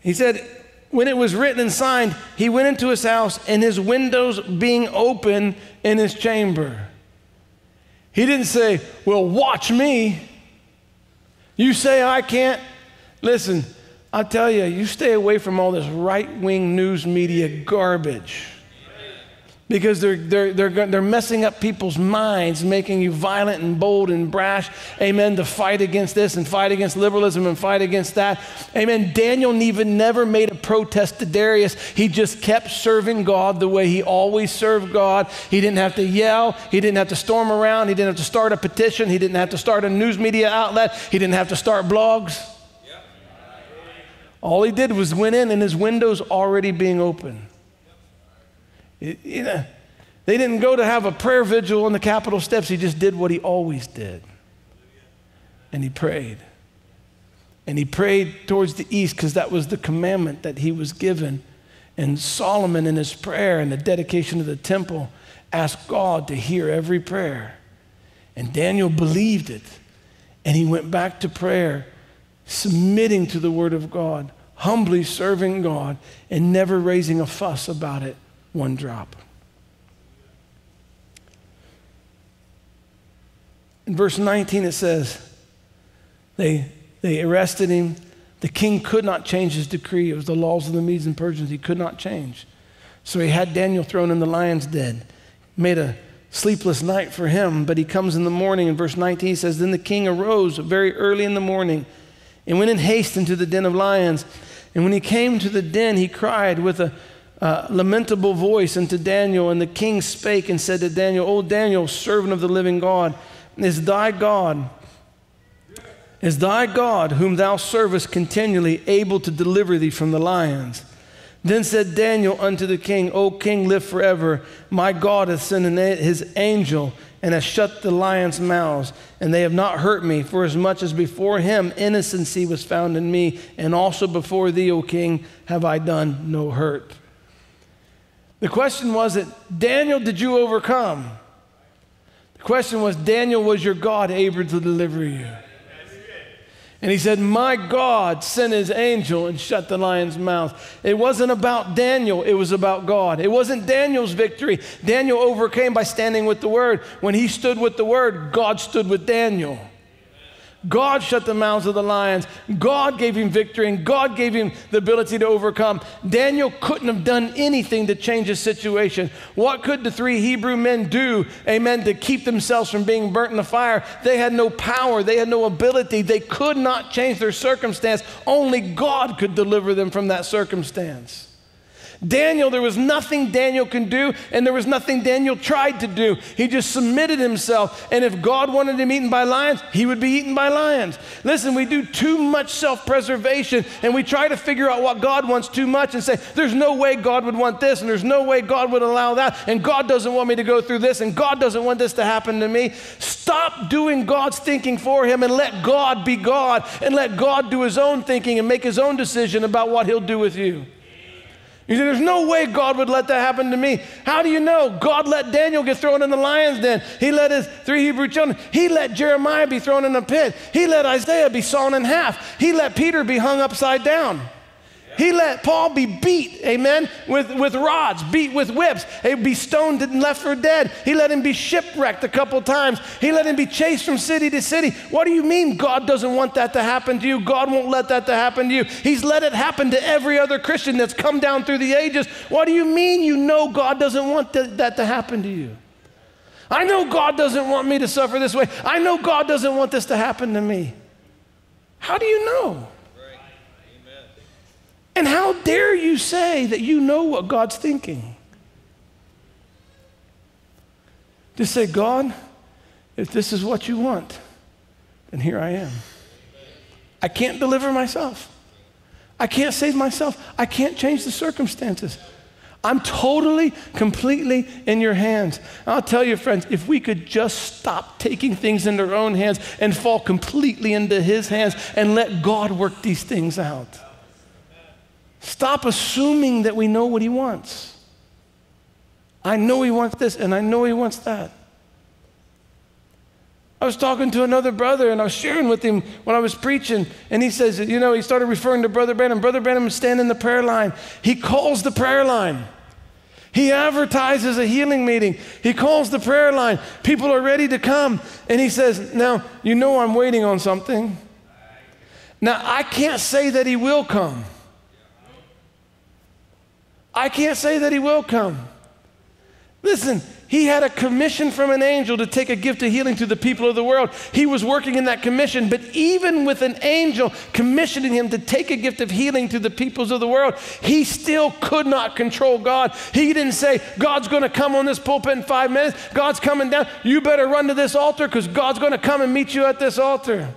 He said, when it was written and signed, he went into his house and his windows being open in his chamber. He didn't say, Well, watch me. You say I can't. Listen, I tell you, you stay away from all this right wing news media garbage because they're, they're, they're, they're messing up people's minds, making you violent and bold and brash. Amen. To fight against this and fight against liberalism and fight against that. Amen. Daniel even never made a protest to Darius. He just kept serving God the way he always served God. He didn't have to yell. He didn't have to storm around. He didn't have to start a petition. He didn't have to start a news media outlet. He didn't have to start blogs. All he did was went in and his windows already being open. You know, they didn't go to have a prayer vigil on the Capitol steps. He just did what he always did. And he prayed. And he prayed towards the east because that was the commandment that he was given. And Solomon, in his prayer and the dedication of the temple, asked God to hear every prayer. And Daniel believed it. And he went back to prayer, submitting to the word of God, humbly serving God, and never raising a fuss about it one drop. In verse 19, it says, they, they arrested him. The king could not change his decree. It was the laws of the Medes and Persians he could not change. So he had Daniel thrown in the lion's den, made a sleepless night for him. But he comes in the morning, in verse 19, he says, Then the king arose very early in the morning and went in haste into the den of lions. And when he came to the den, he cried with a uh, lamentable voice unto Daniel. And the king spake and said to Daniel, O Daniel, servant of the living God, is thy God, is thy God, whom thou servest continually, able to deliver thee from the lions? Then said Daniel unto the king, O king, live forever. My God hath sent his angel and hath shut the lions' mouths, and they have not hurt me, for as much as before him innocency was found in me, and also before thee, O king, have I done no hurt. The question wasn't, Daniel, did you overcome? The question was, Daniel, was your God able to deliver you? And he said, My God sent his angel and shut the lion's mouth. It wasn't about Daniel, it was about God. It wasn't Daniel's victory. Daniel overcame by standing with the word. When he stood with the word, God stood with Daniel. God shut the mouths of the lions. God gave him victory and God gave him the ability to overcome. Daniel couldn't have done anything to change his situation. What could the three Hebrew men do, amen, to keep themselves from being burnt in the fire? They had no power, they had no ability, they could not change their circumstance. Only God could deliver them from that circumstance. Daniel, there was nothing Daniel can do, and there was nothing Daniel tried to do. He just submitted himself. And if God wanted him eaten by lions, he would be eaten by lions. Listen, we do too much self preservation, and we try to figure out what God wants too much and say, there's no way God would want this, and there's no way God would allow that, and God doesn't want me to go through this, and God doesn't want this to happen to me. Stop doing God's thinking for him and let God be God, and let God do his own thinking and make his own decision about what he'll do with you. You say, There's no way God would let that happen to me. How do you know? God let Daniel get thrown in the lion's den. He let his three Hebrew children, he let Jeremiah be thrown in a pit. He let Isaiah be sawn in half. He let Peter be hung upside down. He let Paul be beat, amen, with, with rods, beat with whips, be stoned and left for dead. He let him be shipwrecked a couple times. He let him be chased from city to city. What do you mean God doesn't want that to happen to you? God won't let that to happen to you. He's let it happen to every other Christian that's come down through the ages. What do you mean you know God doesn't want th- that to happen to you? I know God doesn't want me to suffer this way. I know God doesn't want this to happen to me. How do you know? And how dare you say that you know what God's thinking? To say, God, if this is what you want, then here I am. I can't deliver myself. I can't save myself. I can't change the circumstances. I'm totally, completely in your hands. I'll tell you, friends, if we could just stop taking things into our own hands and fall completely into His hands and let God work these things out. Stop assuming that we know what He wants. I know He wants this and I know He wants that. I was talking to another brother and I was sharing with him when I was preaching, and he says, you know, he started referring to Brother Branham. Brother Branham is standing in the prayer line. He calls the prayer line. He advertises a healing meeting. He calls the prayer line. People are ready to come. And he says, Now, you know I'm waiting on something. Now, I can't say that he will come. I can't say that he will come. Listen, he had a commission from an angel to take a gift of healing to the people of the world. He was working in that commission, but even with an angel commissioning him to take a gift of healing to the peoples of the world, he still could not control God. He didn't say, God's going to come on this pulpit in five minutes. God's coming down. You better run to this altar because God's going to come and meet you at this altar.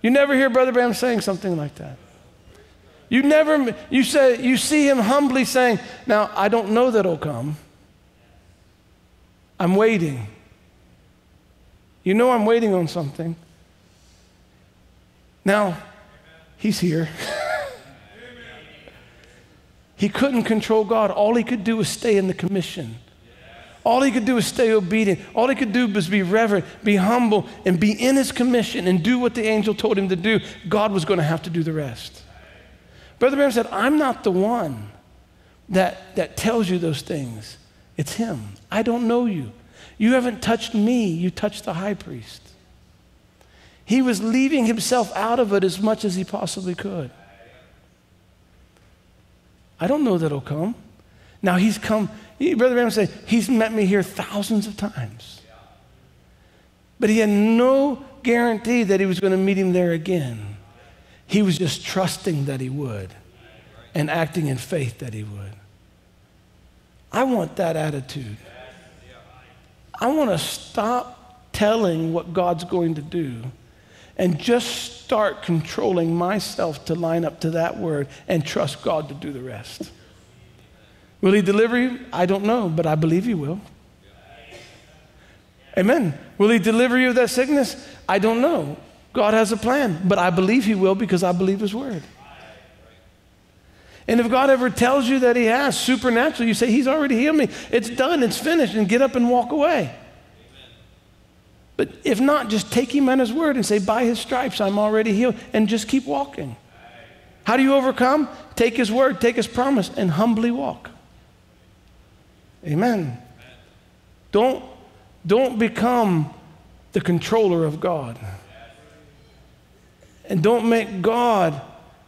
You never hear Brother Branham saying something like that. You never, you say, you see him humbly saying, Now, I don't know that he'll come. I'm waiting. You know I'm waiting on something. Now, he's here. he couldn't control God. All he could do was stay in the commission. All he could do was stay obedient. All he could do was be reverent, be humble, and be in his commission and do what the angel told him to do. God was going to have to do the rest. Brother Branham said, I'm not the one that, that tells you those things. It's him. I don't know you. You haven't touched me, you touched the high priest. He was leaving himself out of it as much as he possibly could. I don't know that he'll come. Now he's come, he, Brother Branham said, he's met me here thousands of times. But he had no guarantee that he was going to meet him there again. He was just trusting that he would and acting in faith that he would. I want that attitude. I want to stop telling what God's going to do and just start controlling myself to line up to that word and trust God to do the rest. Will He deliver you? I don't know, but I believe He will. Amen. Will He deliver you of that sickness? I don't know. God has a plan, but I believe He will because I believe His word. And if God ever tells you that He has supernatural, you say, He's already healed me. It's done, it's finished, and get up and walk away. But if not, just take Him at His word and say, By His stripes, I'm already healed, and just keep walking. How do you overcome? Take His word, take His promise, and humbly walk. Amen. Don't, don't become the controller of God. And don't make God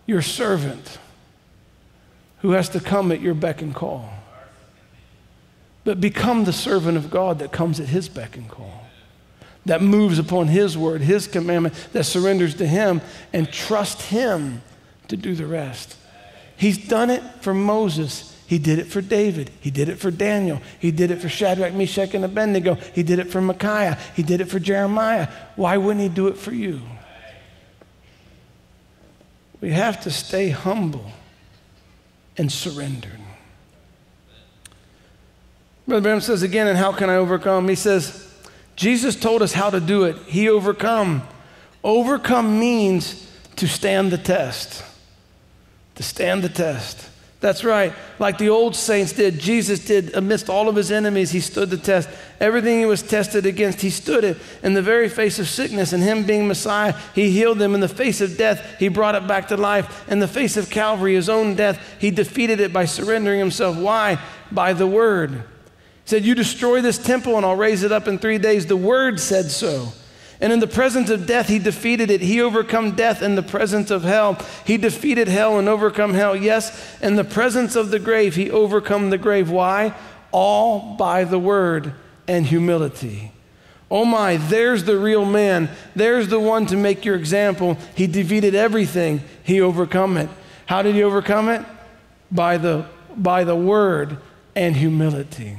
your servant who has to come at your beck and call. But become the servant of God that comes at his beck and call, that moves upon his word, his commandment, that surrenders to him and trust him to do the rest. He's done it for Moses. He did it for David. He did it for Daniel. He did it for Shadrach, Meshach, and Abednego. He did it for Micaiah. He did it for Jeremiah. Why wouldn't he do it for you? We have to stay humble and surrendered. Brother Branham says again, and how can I overcome? He says, Jesus told us how to do it. He overcome. Overcome means to stand the test. To stand the test. That's right. Like the old saints did, Jesus did amidst all of his enemies, he stood the test. Everything he was tested against, he stood it. In the very face of sickness and him being Messiah, he healed them. In the face of death, he brought it back to life. In the face of Calvary, his own death, he defeated it by surrendering himself. Why? By the word. He said, You destroy this temple and I'll raise it up in three days. The word said so. And in the presence of death, he defeated it. He overcome death in the presence of hell. He defeated hell and overcome hell. Yes, in the presence of the grave, he overcome the grave. Why? All by the word and humility. Oh my, there's the real man. There's the one to make your example. He defeated everything. He overcome it. How did he overcome it? By the, by the word and humility.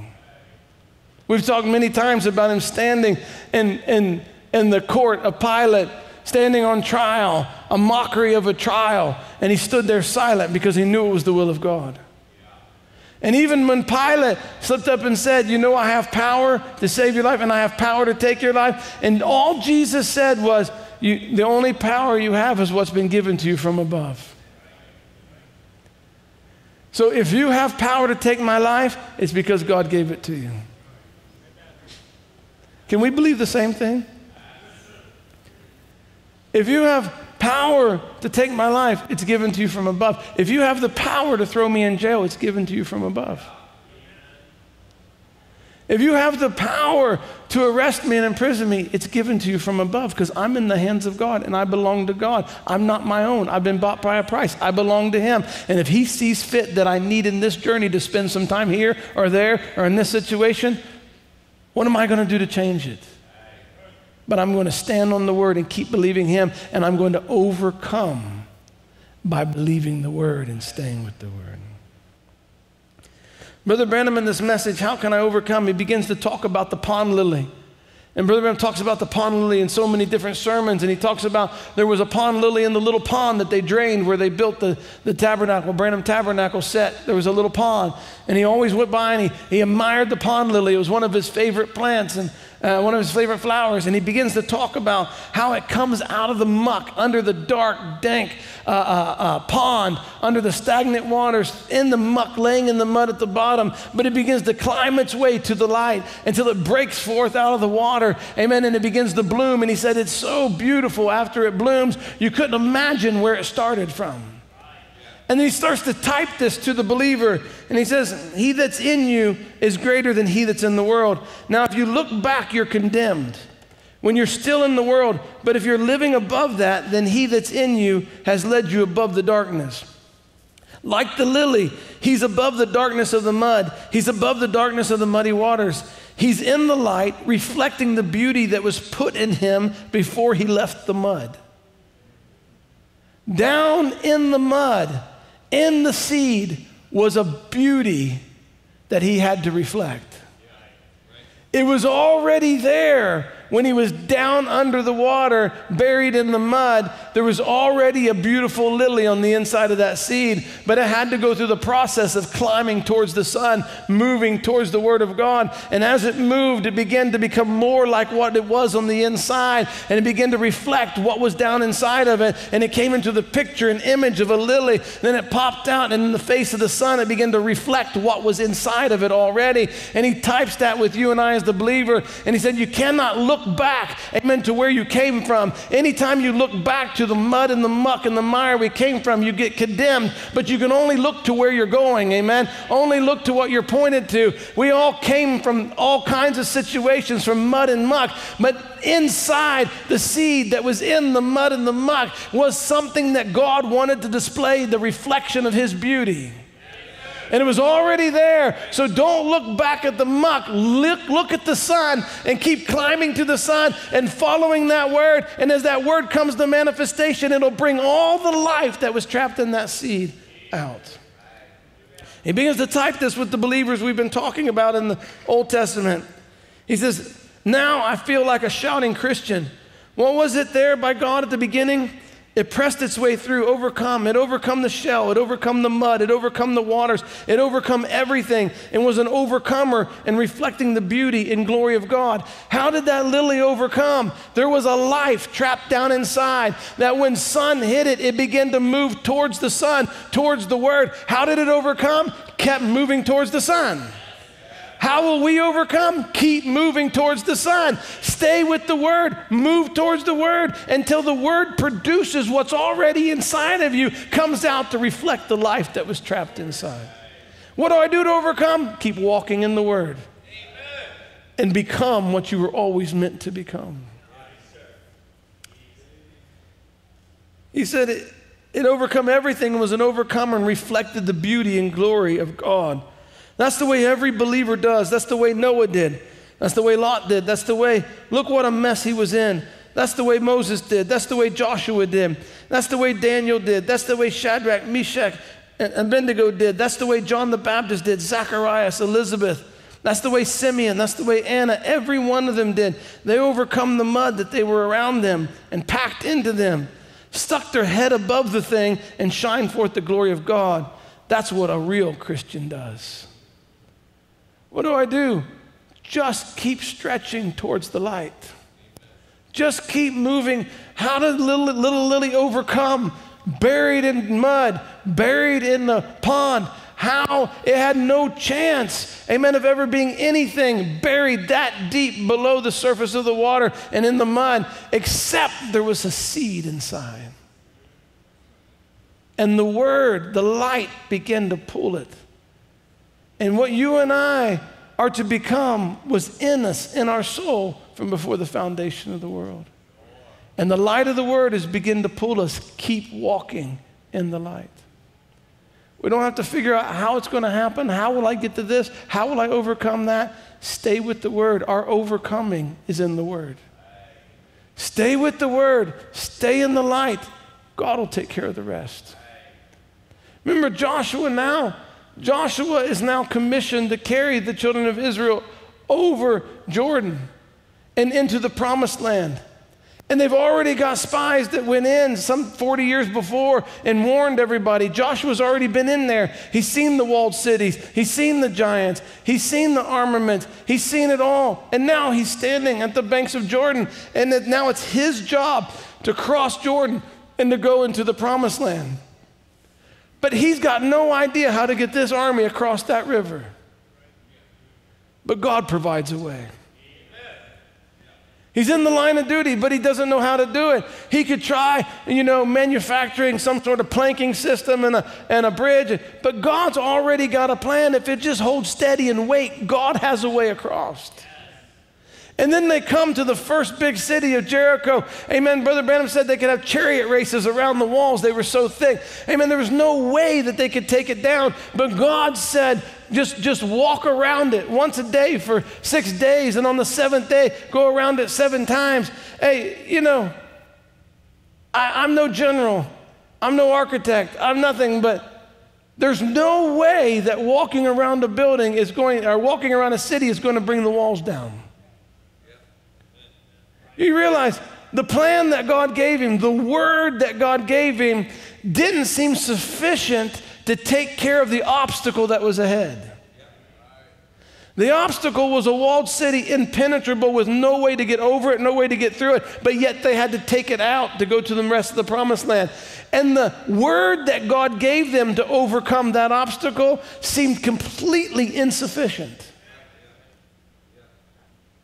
We've talked many times about him standing and, and in the court of Pilate, standing on trial, a mockery of a trial, and he stood there silent because he knew it was the will of God. And even when Pilate slipped up and said, You know, I have power to save your life and I have power to take your life, and all Jesus said was, The only power you have is what's been given to you from above. So if you have power to take my life, it's because God gave it to you. Can we believe the same thing? If you have power to take my life, it's given to you from above. If you have the power to throw me in jail, it's given to you from above. If you have the power to arrest me and imprison me, it's given to you from above because I'm in the hands of God and I belong to God. I'm not my own. I've been bought by a price. I belong to Him. And if He sees fit that I need in this journey to spend some time here or there or in this situation, what am I going to do to change it? But I'm going to stand on the word and keep believing him, and I'm going to overcome by believing the word and staying with the word. Brother Branham, in this message, How Can I Overcome? He begins to talk about the pond lily. And Brother Branham talks about the pond lily in so many different sermons, and he talks about there was a pond lily in the little pond that they drained where they built the, the tabernacle, Branham Tabernacle set. There was a little pond, and he always went by and he, he admired the pond lily. It was one of his favorite plants. And uh, one of his favorite flowers, and he begins to talk about how it comes out of the muck under the dark, dank uh, uh, uh, pond, under the stagnant waters, in the muck, laying in the mud at the bottom. But it begins to climb its way to the light until it breaks forth out of the water. Amen. And it begins to bloom. And he said, It's so beautiful after it blooms, you couldn't imagine where it started from. And then he starts to type this to the believer. And he says, He that's in you is greater than he that's in the world. Now, if you look back, you're condemned when you're still in the world. But if you're living above that, then he that's in you has led you above the darkness. Like the lily, he's above the darkness of the mud, he's above the darkness of the muddy waters. He's in the light, reflecting the beauty that was put in him before he left the mud. Down in the mud, in the seed was a beauty that he had to reflect. It was already there when he was down under the water, buried in the mud, there was already a beautiful lily on the inside of that seed, but it had to go through the process of climbing towards the sun, moving towards the Word of God. And as it moved, it began to become more like what it was on the inside, and it began to reflect what was down inside of it. And it came into the picture, an image of a lily. Then it popped out, and in the face of the sun, it began to reflect what was inside of it already. And he types that with you and I as the believer, and he said, You cannot look back, amen, to where you came from. Anytime you look back to the mud and the muck and the mire we came from, you get condemned, but you can only look to where you're going, amen. Only look to what you're pointed to. We all came from all kinds of situations, from mud and muck, but inside the seed that was in the mud and the muck was something that God wanted to display the reflection of His beauty and it was already there. So don't look back at the muck. Look, look at the sun and keep climbing to the sun and following that word. And as that word comes to manifestation, it'll bring all the life that was trapped in that seed out. He begins to type this with the believers we've been talking about in the Old Testament. He says, Now I feel like a shouting Christian. What was it there by God at the beginning? It pressed its way through, overcome. It overcome the shell. It overcome the mud. It overcome the waters. It overcome everything and was an overcomer and reflecting the beauty and glory of God. How did that lily overcome? There was a life trapped down inside that when sun hit it, it began to move towards the sun, towards the word. How did it overcome? Kept moving towards the sun. How will we overcome? Keep moving towards the sun. Stay with the word. Move towards the word until the word produces what's already inside of you, comes out to reflect the life that was trapped inside. What do I do to overcome? Keep walking in the word and become what you were always meant to become. He said it, it overcome everything, and was an overcomer, and reflected the beauty and glory of God. That's the way every believer does. That's the way Noah did. That's the way Lot did. That's the way, look what a mess he was in. That's the way Moses did. That's the way Joshua did. That's the way Daniel did. That's the way Shadrach, Meshach, and Abednego did. That's the way John the Baptist did, Zacharias, Elizabeth. That's the way Simeon, that's the way Anna, every one of them did. They overcome the mud that they were around them and packed into them, stuck their head above the thing and shine forth the glory of God. That's what a real Christian does. What do I do? Just keep stretching towards the light. Just keep moving. How did little, little Lily overcome? Buried in mud, buried in the pond. How it had no chance, amen, of ever being anything buried that deep below the surface of the water and in the mud, except there was a seed inside. And the word, the light, began to pull it. And what you and I are to become was in us, in our soul, from before the foundation of the world. And the light of the word is begin to pull us, keep walking in the light. We don't have to figure out how it's going to happen. How will I get to this? How will I overcome that? Stay with the word. Our overcoming is in the word. Stay with the word. Stay in the light. God will take care of the rest. Remember Joshua now Joshua is now commissioned to carry the children of Israel over Jordan and into the promised land. And they've already got spies that went in some 40 years before and warned everybody. Joshua's already been in there. He's seen the walled cities, he's seen the giants, he's seen the armament, he's seen it all. And now he's standing at the banks of Jordan. And now it's his job to cross Jordan and to go into the promised land. But he's got no idea how to get this army across that river. But God provides a way. He's in the line of duty, but he doesn't know how to do it. He could try, you know, manufacturing some sort of planking system and a, and a bridge, but God's already got a plan. If it just holds steady and wait, God has a way across. And then they come to the first big city of Jericho. Amen. Brother Branham said they could have chariot races around the walls. They were so thick. Amen. There was no way that they could take it down. But God said, just, just walk around it once a day for six days. And on the seventh day, go around it seven times. Hey, you know, I, I'm no general, I'm no architect, I'm nothing but. There's no way that walking around a building is going, or walking around a city is going to bring the walls down. You realize the plan that God gave him, the word that God gave him, didn't seem sufficient to take care of the obstacle that was ahead. The obstacle was a walled city, impenetrable, with no way to get over it, no way to get through it, but yet they had to take it out to go to the rest of the promised land. And the word that God gave them to overcome that obstacle seemed completely insufficient.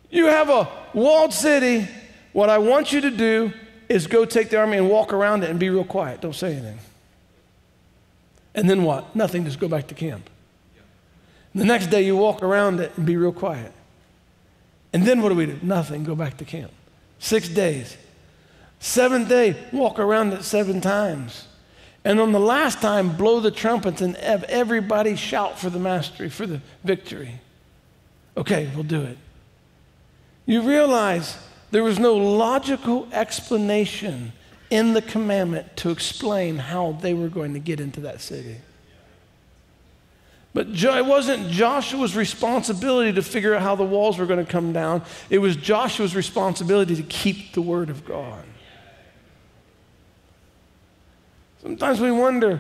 You have a walled city what I want you to do is go take the army and walk around it and be real quiet. Don't say anything. And then what? Nothing, just go back to camp. The next day you walk around it and be real quiet. And then what do we do? Nothing, go back to camp. Six days. Seventh day, walk around it seven times. And on the last time, blow the trumpets and have everybody shout for the mastery, for the victory. Okay, we'll do it. You realize there was no logical explanation in the commandment to explain how they were going to get into that city. But it wasn't Joshua's responsibility to figure out how the walls were going to come down. It was Joshua's responsibility to keep the word of God. Sometimes we wonder,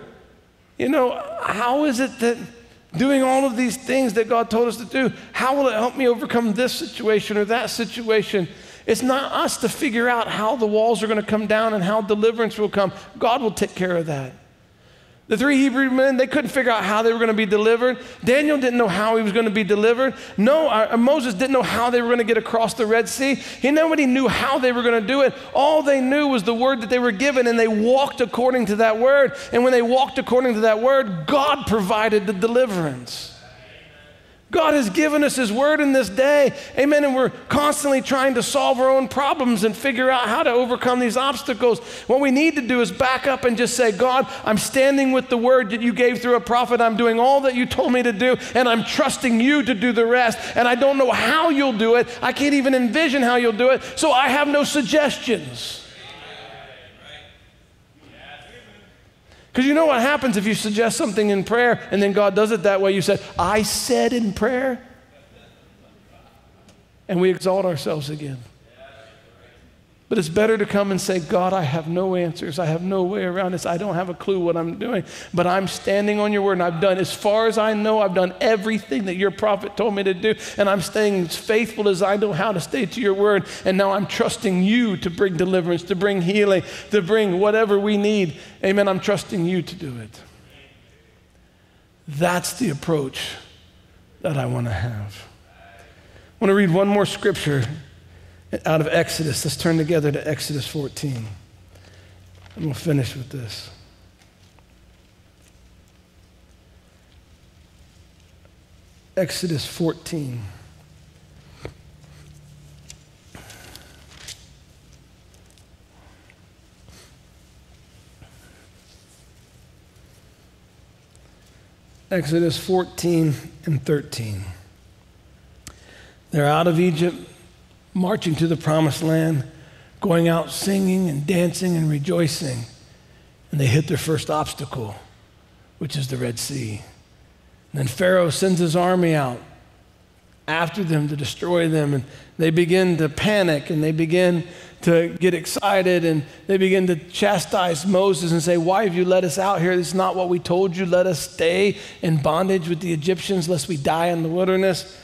you know, how is it that doing all of these things that God told us to do, how will it help me overcome this situation or that situation? It's not us to figure out how the walls are going to come down and how deliverance will come. God will take care of that. The three Hebrew men, they couldn't figure out how they were going to be delivered. Daniel didn't know how he was going to be delivered. No, uh, Moses didn't know how they were going to get across the Red Sea. He nobody knew how they were going to do it. All they knew was the word that they were given, and they walked according to that word. And when they walked according to that word, God provided the deliverance. God has given us His word in this day. Amen. And we're constantly trying to solve our own problems and figure out how to overcome these obstacles. What we need to do is back up and just say, God, I'm standing with the word that you gave through a prophet. I'm doing all that you told me to do, and I'm trusting you to do the rest. And I don't know how you'll do it. I can't even envision how you'll do it. So I have no suggestions. Because you know what happens if you suggest something in prayer and then God does it that way? You said, I said in prayer. And we exalt ourselves again. But it's better to come and say, God, I have no answers. I have no way around this. I don't have a clue what I'm doing. But I'm standing on your word and I've done, as far as I know, I've done everything that your prophet told me to do. And I'm staying as faithful as I know how to stay to your word. And now I'm trusting you to bring deliverance, to bring healing, to bring whatever we need. Amen. I'm trusting you to do it. That's the approach that I want to have. I want to read one more scripture out of Exodus. Let's turn together to Exodus 14. And we'll finish with this. Exodus 14. Exodus 14 and 13. They're out of Egypt marching to the promised land, going out singing and dancing and rejoicing. And they hit their first obstacle, which is the Red Sea. And then Pharaoh sends his army out after them to destroy them. And they begin to panic and they begin to get excited and they begin to chastise Moses and say, Why have you let us out here? This is not what we told you. Let us stay in bondage with the Egyptians lest we die in the wilderness.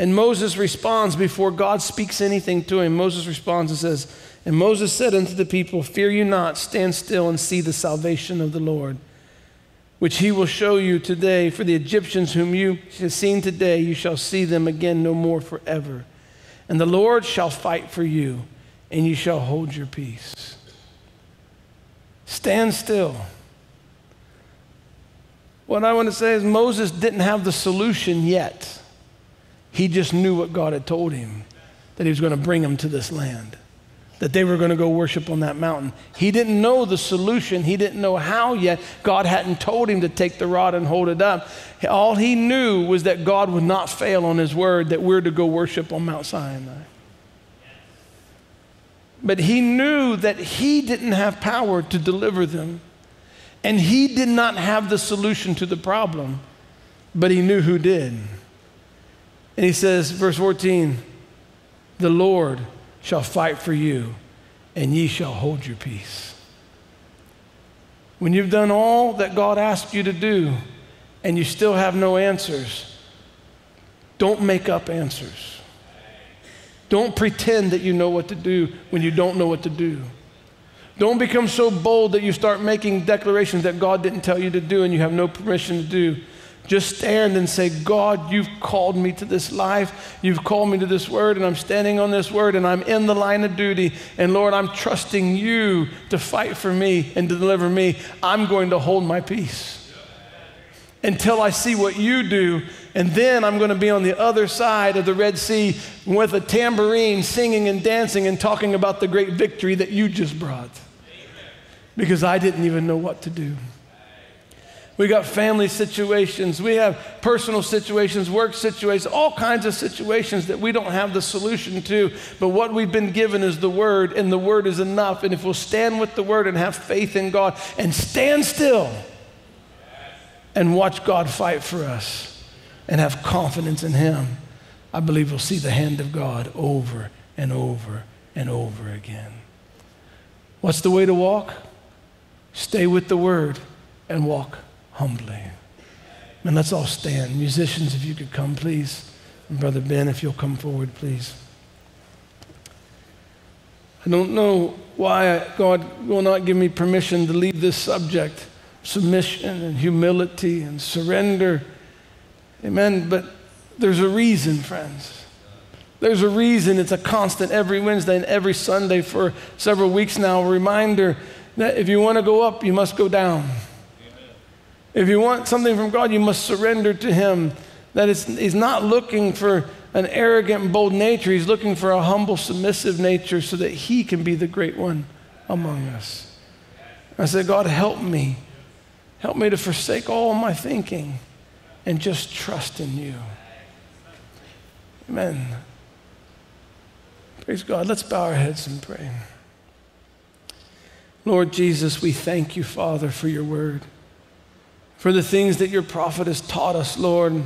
And Moses responds before God speaks anything to him. Moses responds and says, And Moses said unto the people, Fear you not, stand still and see the salvation of the Lord, which he will show you today. For the Egyptians whom you have seen today, you shall see them again no more forever. And the Lord shall fight for you, and you shall hold your peace. Stand still. What I want to say is, Moses didn't have the solution yet. He just knew what God had told him that he was going to bring him to this land, that they were going to go worship on that mountain. He didn't know the solution, he didn't know how yet. God hadn't told him to take the rod and hold it up. All he knew was that God would not fail on his word, that we're to go worship on Mount Sinai. But he knew that he didn't have power to deliver them. And he did not have the solution to the problem, but he knew who did. And he says, verse 14, the Lord shall fight for you, and ye shall hold your peace. When you've done all that God asked you to do, and you still have no answers, don't make up answers. Don't pretend that you know what to do when you don't know what to do. Don't become so bold that you start making declarations that God didn't tell you to do and you have no permission to do. Just stand and say, God, you've called me to this life. You've called me to this word, and I'm standing on this word, and I'm in the line of duty. And Lord, I'm trusting you to fight for me and to deliver me. I'm going to hold my peace until I see what you do. And then I'm going to be on the other side of the Red Sea with a tambourine, singing and dancing and talking about the great victory that you just brought. Because I didn't even know what to do. We got family situations. We have personal situations, work situations, all kinds of situations that we don't have the solution to. But what we've been given is the Word, and the Word is enough. And if we'll stand with the Word and have faith in God and stand still and watch God fight for us and have confidence in Him, I believe we'll see the hand of God over and over and over again. What's the way to walk? Stay with the Word and walk humbly. And let's all stand. Musicians, if you could come, please. And Brother Ben, if you'll come forward, please. I don't know why God will not give me permission to leave this subject submission and humility and surrender. Amen. But there's a reason, friends. There's a reason. It's a constant every Wednesday and every Sunday for several weeks now. A reminder that if you want to go up, you must go down. If you want something from God, you must surrender to Him. That He's not looking for an arrogant and bold nature. He's looking for a humble, submissive nature so that He can be the great one among us. I said, God, help me. Help me to forsake all my thinking and just trust in you. Amen. Praise God. Let's bow our heads and pray. Lord Jesus, we thank you, Father, for your word, for the things that your prophet has taught us, Lord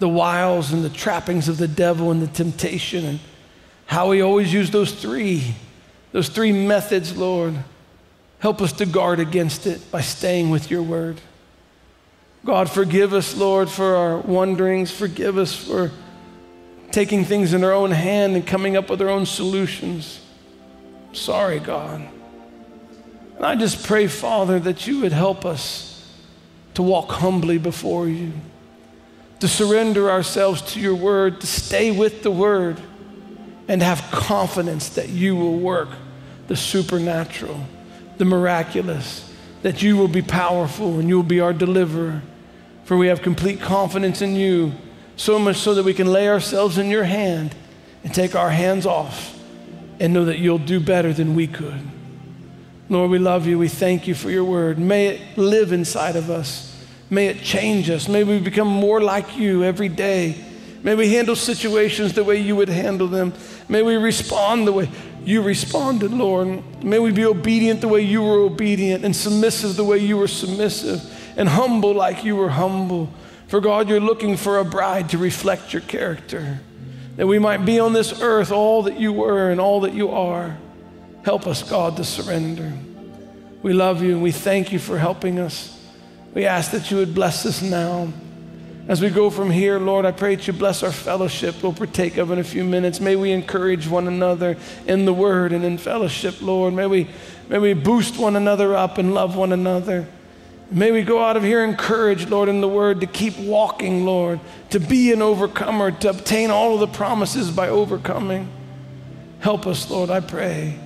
the wiles and the trappings of the devil and the temptation and how he always used those three, those three methods, Lord. Help us to guard against it by staying with your word. God, forgive us, Lord, for our wanderings. Forgive us for taking things in our own hand and coming up with our own solutions. Sorry, God. And I just pray, Father, that you would help us to walk humbly before you to surrender ourselves to your word, to stay with the word, and have confidence that you will work the supernatural, the miraculous, that you will be powerful and you will be our deliverer. For we have complete confidence in you, so much so that we can lay ourselves in your hand and take our hands off and know that you'll do better than we could. Lord, we love you. We thank you for your word. May it live inside of us. May it change us. May we become more like you every day. May we handle situations the way you would handle them. May we respond the way you responded, Lord. May we be obedient the way you were obedient and submissive the way you were submissive and humble like you were humble. For God, you're looking for a bride to reflect your character, that we might be on this earth all that you were and all that you are. Help us, God, to surrender. We love you and we thank you for helping us. We ask that you would bless us now. As we go from here, Lord, I pray that you bless our fellowship we'll partake of in a few minutes. May we encourage one another in the word and in fellowship, Lord. May we, may we boost one another up and love one another. May we go out of here encouraged, Lord, in the word to keep walking, Lord, to be an overcomer, to obtain all of the promises by overcoming. Help us, Lord, I pray.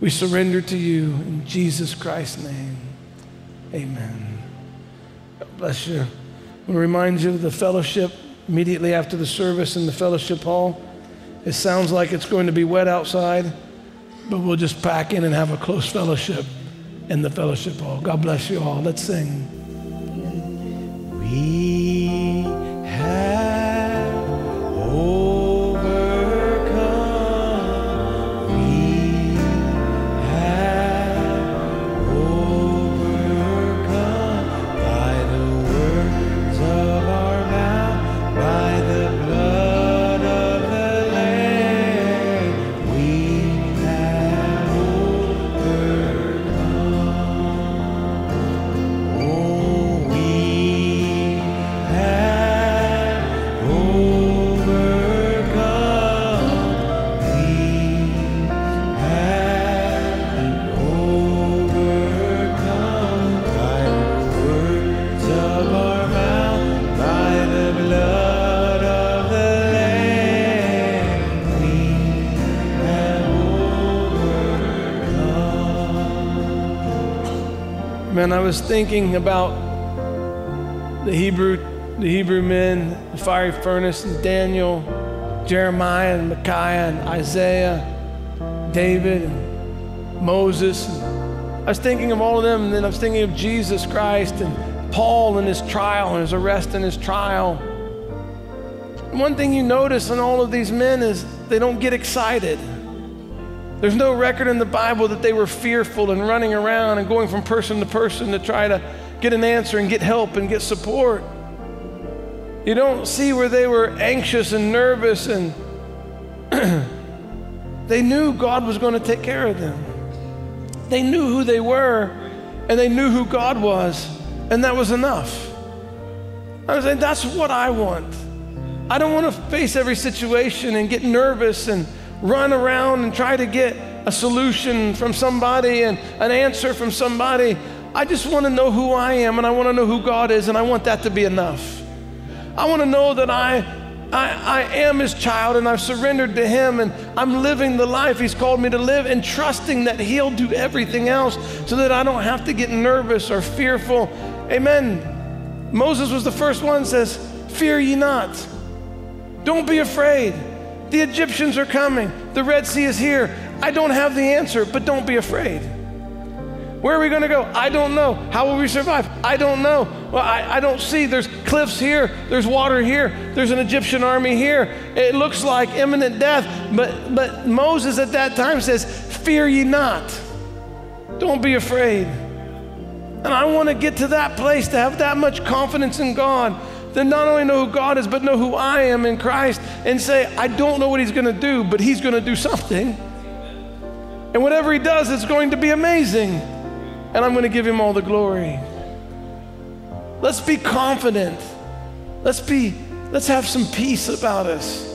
We surrender to you in Jesus Christ's name. Amen. Bless you. We'll remind you of the fellowship immediately after the service in the fellowship hall. It sounds like it's going to be wet outside, but we'll just pack in and have a close fellowship in the fellowship hall. God bless you all. Let's sing. We was thinking about the Hebrew, the Hebrew men, the fiery furnace, and Daniel, Jeremiah, and Micaiah, and Isaiah, David, and Moses. I was thinking of all of them, and then I was thinking of Jesus Christ and Paul and his trial, and his arrest and his trial. One thing you notice in all of these men is they don't get excited. There's no record in the Bible that they were fearful and running around and going from person to person to try to get an answer and get help and get support. You don't see where they were anxious and nervous and they knew God was going to take care of them. They knew who they were and they knew who God was, and that was enough. I was saying, that's what I want. I don't want to face every situation and get nervous and run around and try to get a solution from somebody and an answer from somebody. I just want to know who I am and I want to know who God is, and I want that to be enough. I want to know that I, I, I am His child and I've surrendered to Him and I'm living the life He's called me to live and trusting that He'll do everything else so that I don't have to get nervous or fearful. Amen. Moses was the first one says, Fear ye not. Don't be afraid. The Egyptians are coming. The Red Sea is here. I don't have the answer, but don't be afraid. Where are we going to go? I don't know. How will we survive? I don't know. Well, I, I don't see. There's cliffs here. There's water here. There's an Egyptian army here. It looks like imminent death. But, but Moses at that time says, Fear ye not. Don't be afraid. And I want to get to that place to have that much confidence in God that not only know who God is, but know who I am in Christ and say, I don't know what He's going to do, but He's going to do something. And whatever He does, it's going to be amazing. And I'm going to give Him all the glory. Let's be confident. Let's be, let's have some peace about us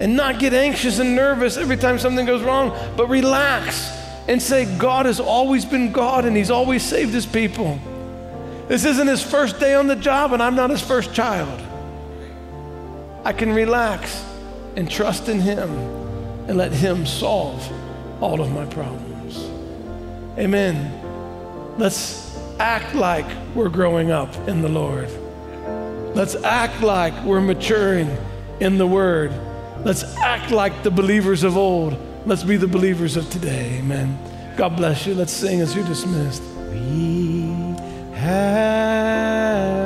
and not get anxious and nervous every time something goes wrong, but relax and say, God has always been God and He's always saved His people. This isn't his first day on the job, and I'm not his first child. I can relax and trust in him and let him solve all of my problems. Amen. Let's act like we're growing up in the Lord. Let's act like we're maturing in the Word. Let's act like the believers of old. Let's be the believers of today. Amen. God bless you. Let's sing as you're dismissed. Have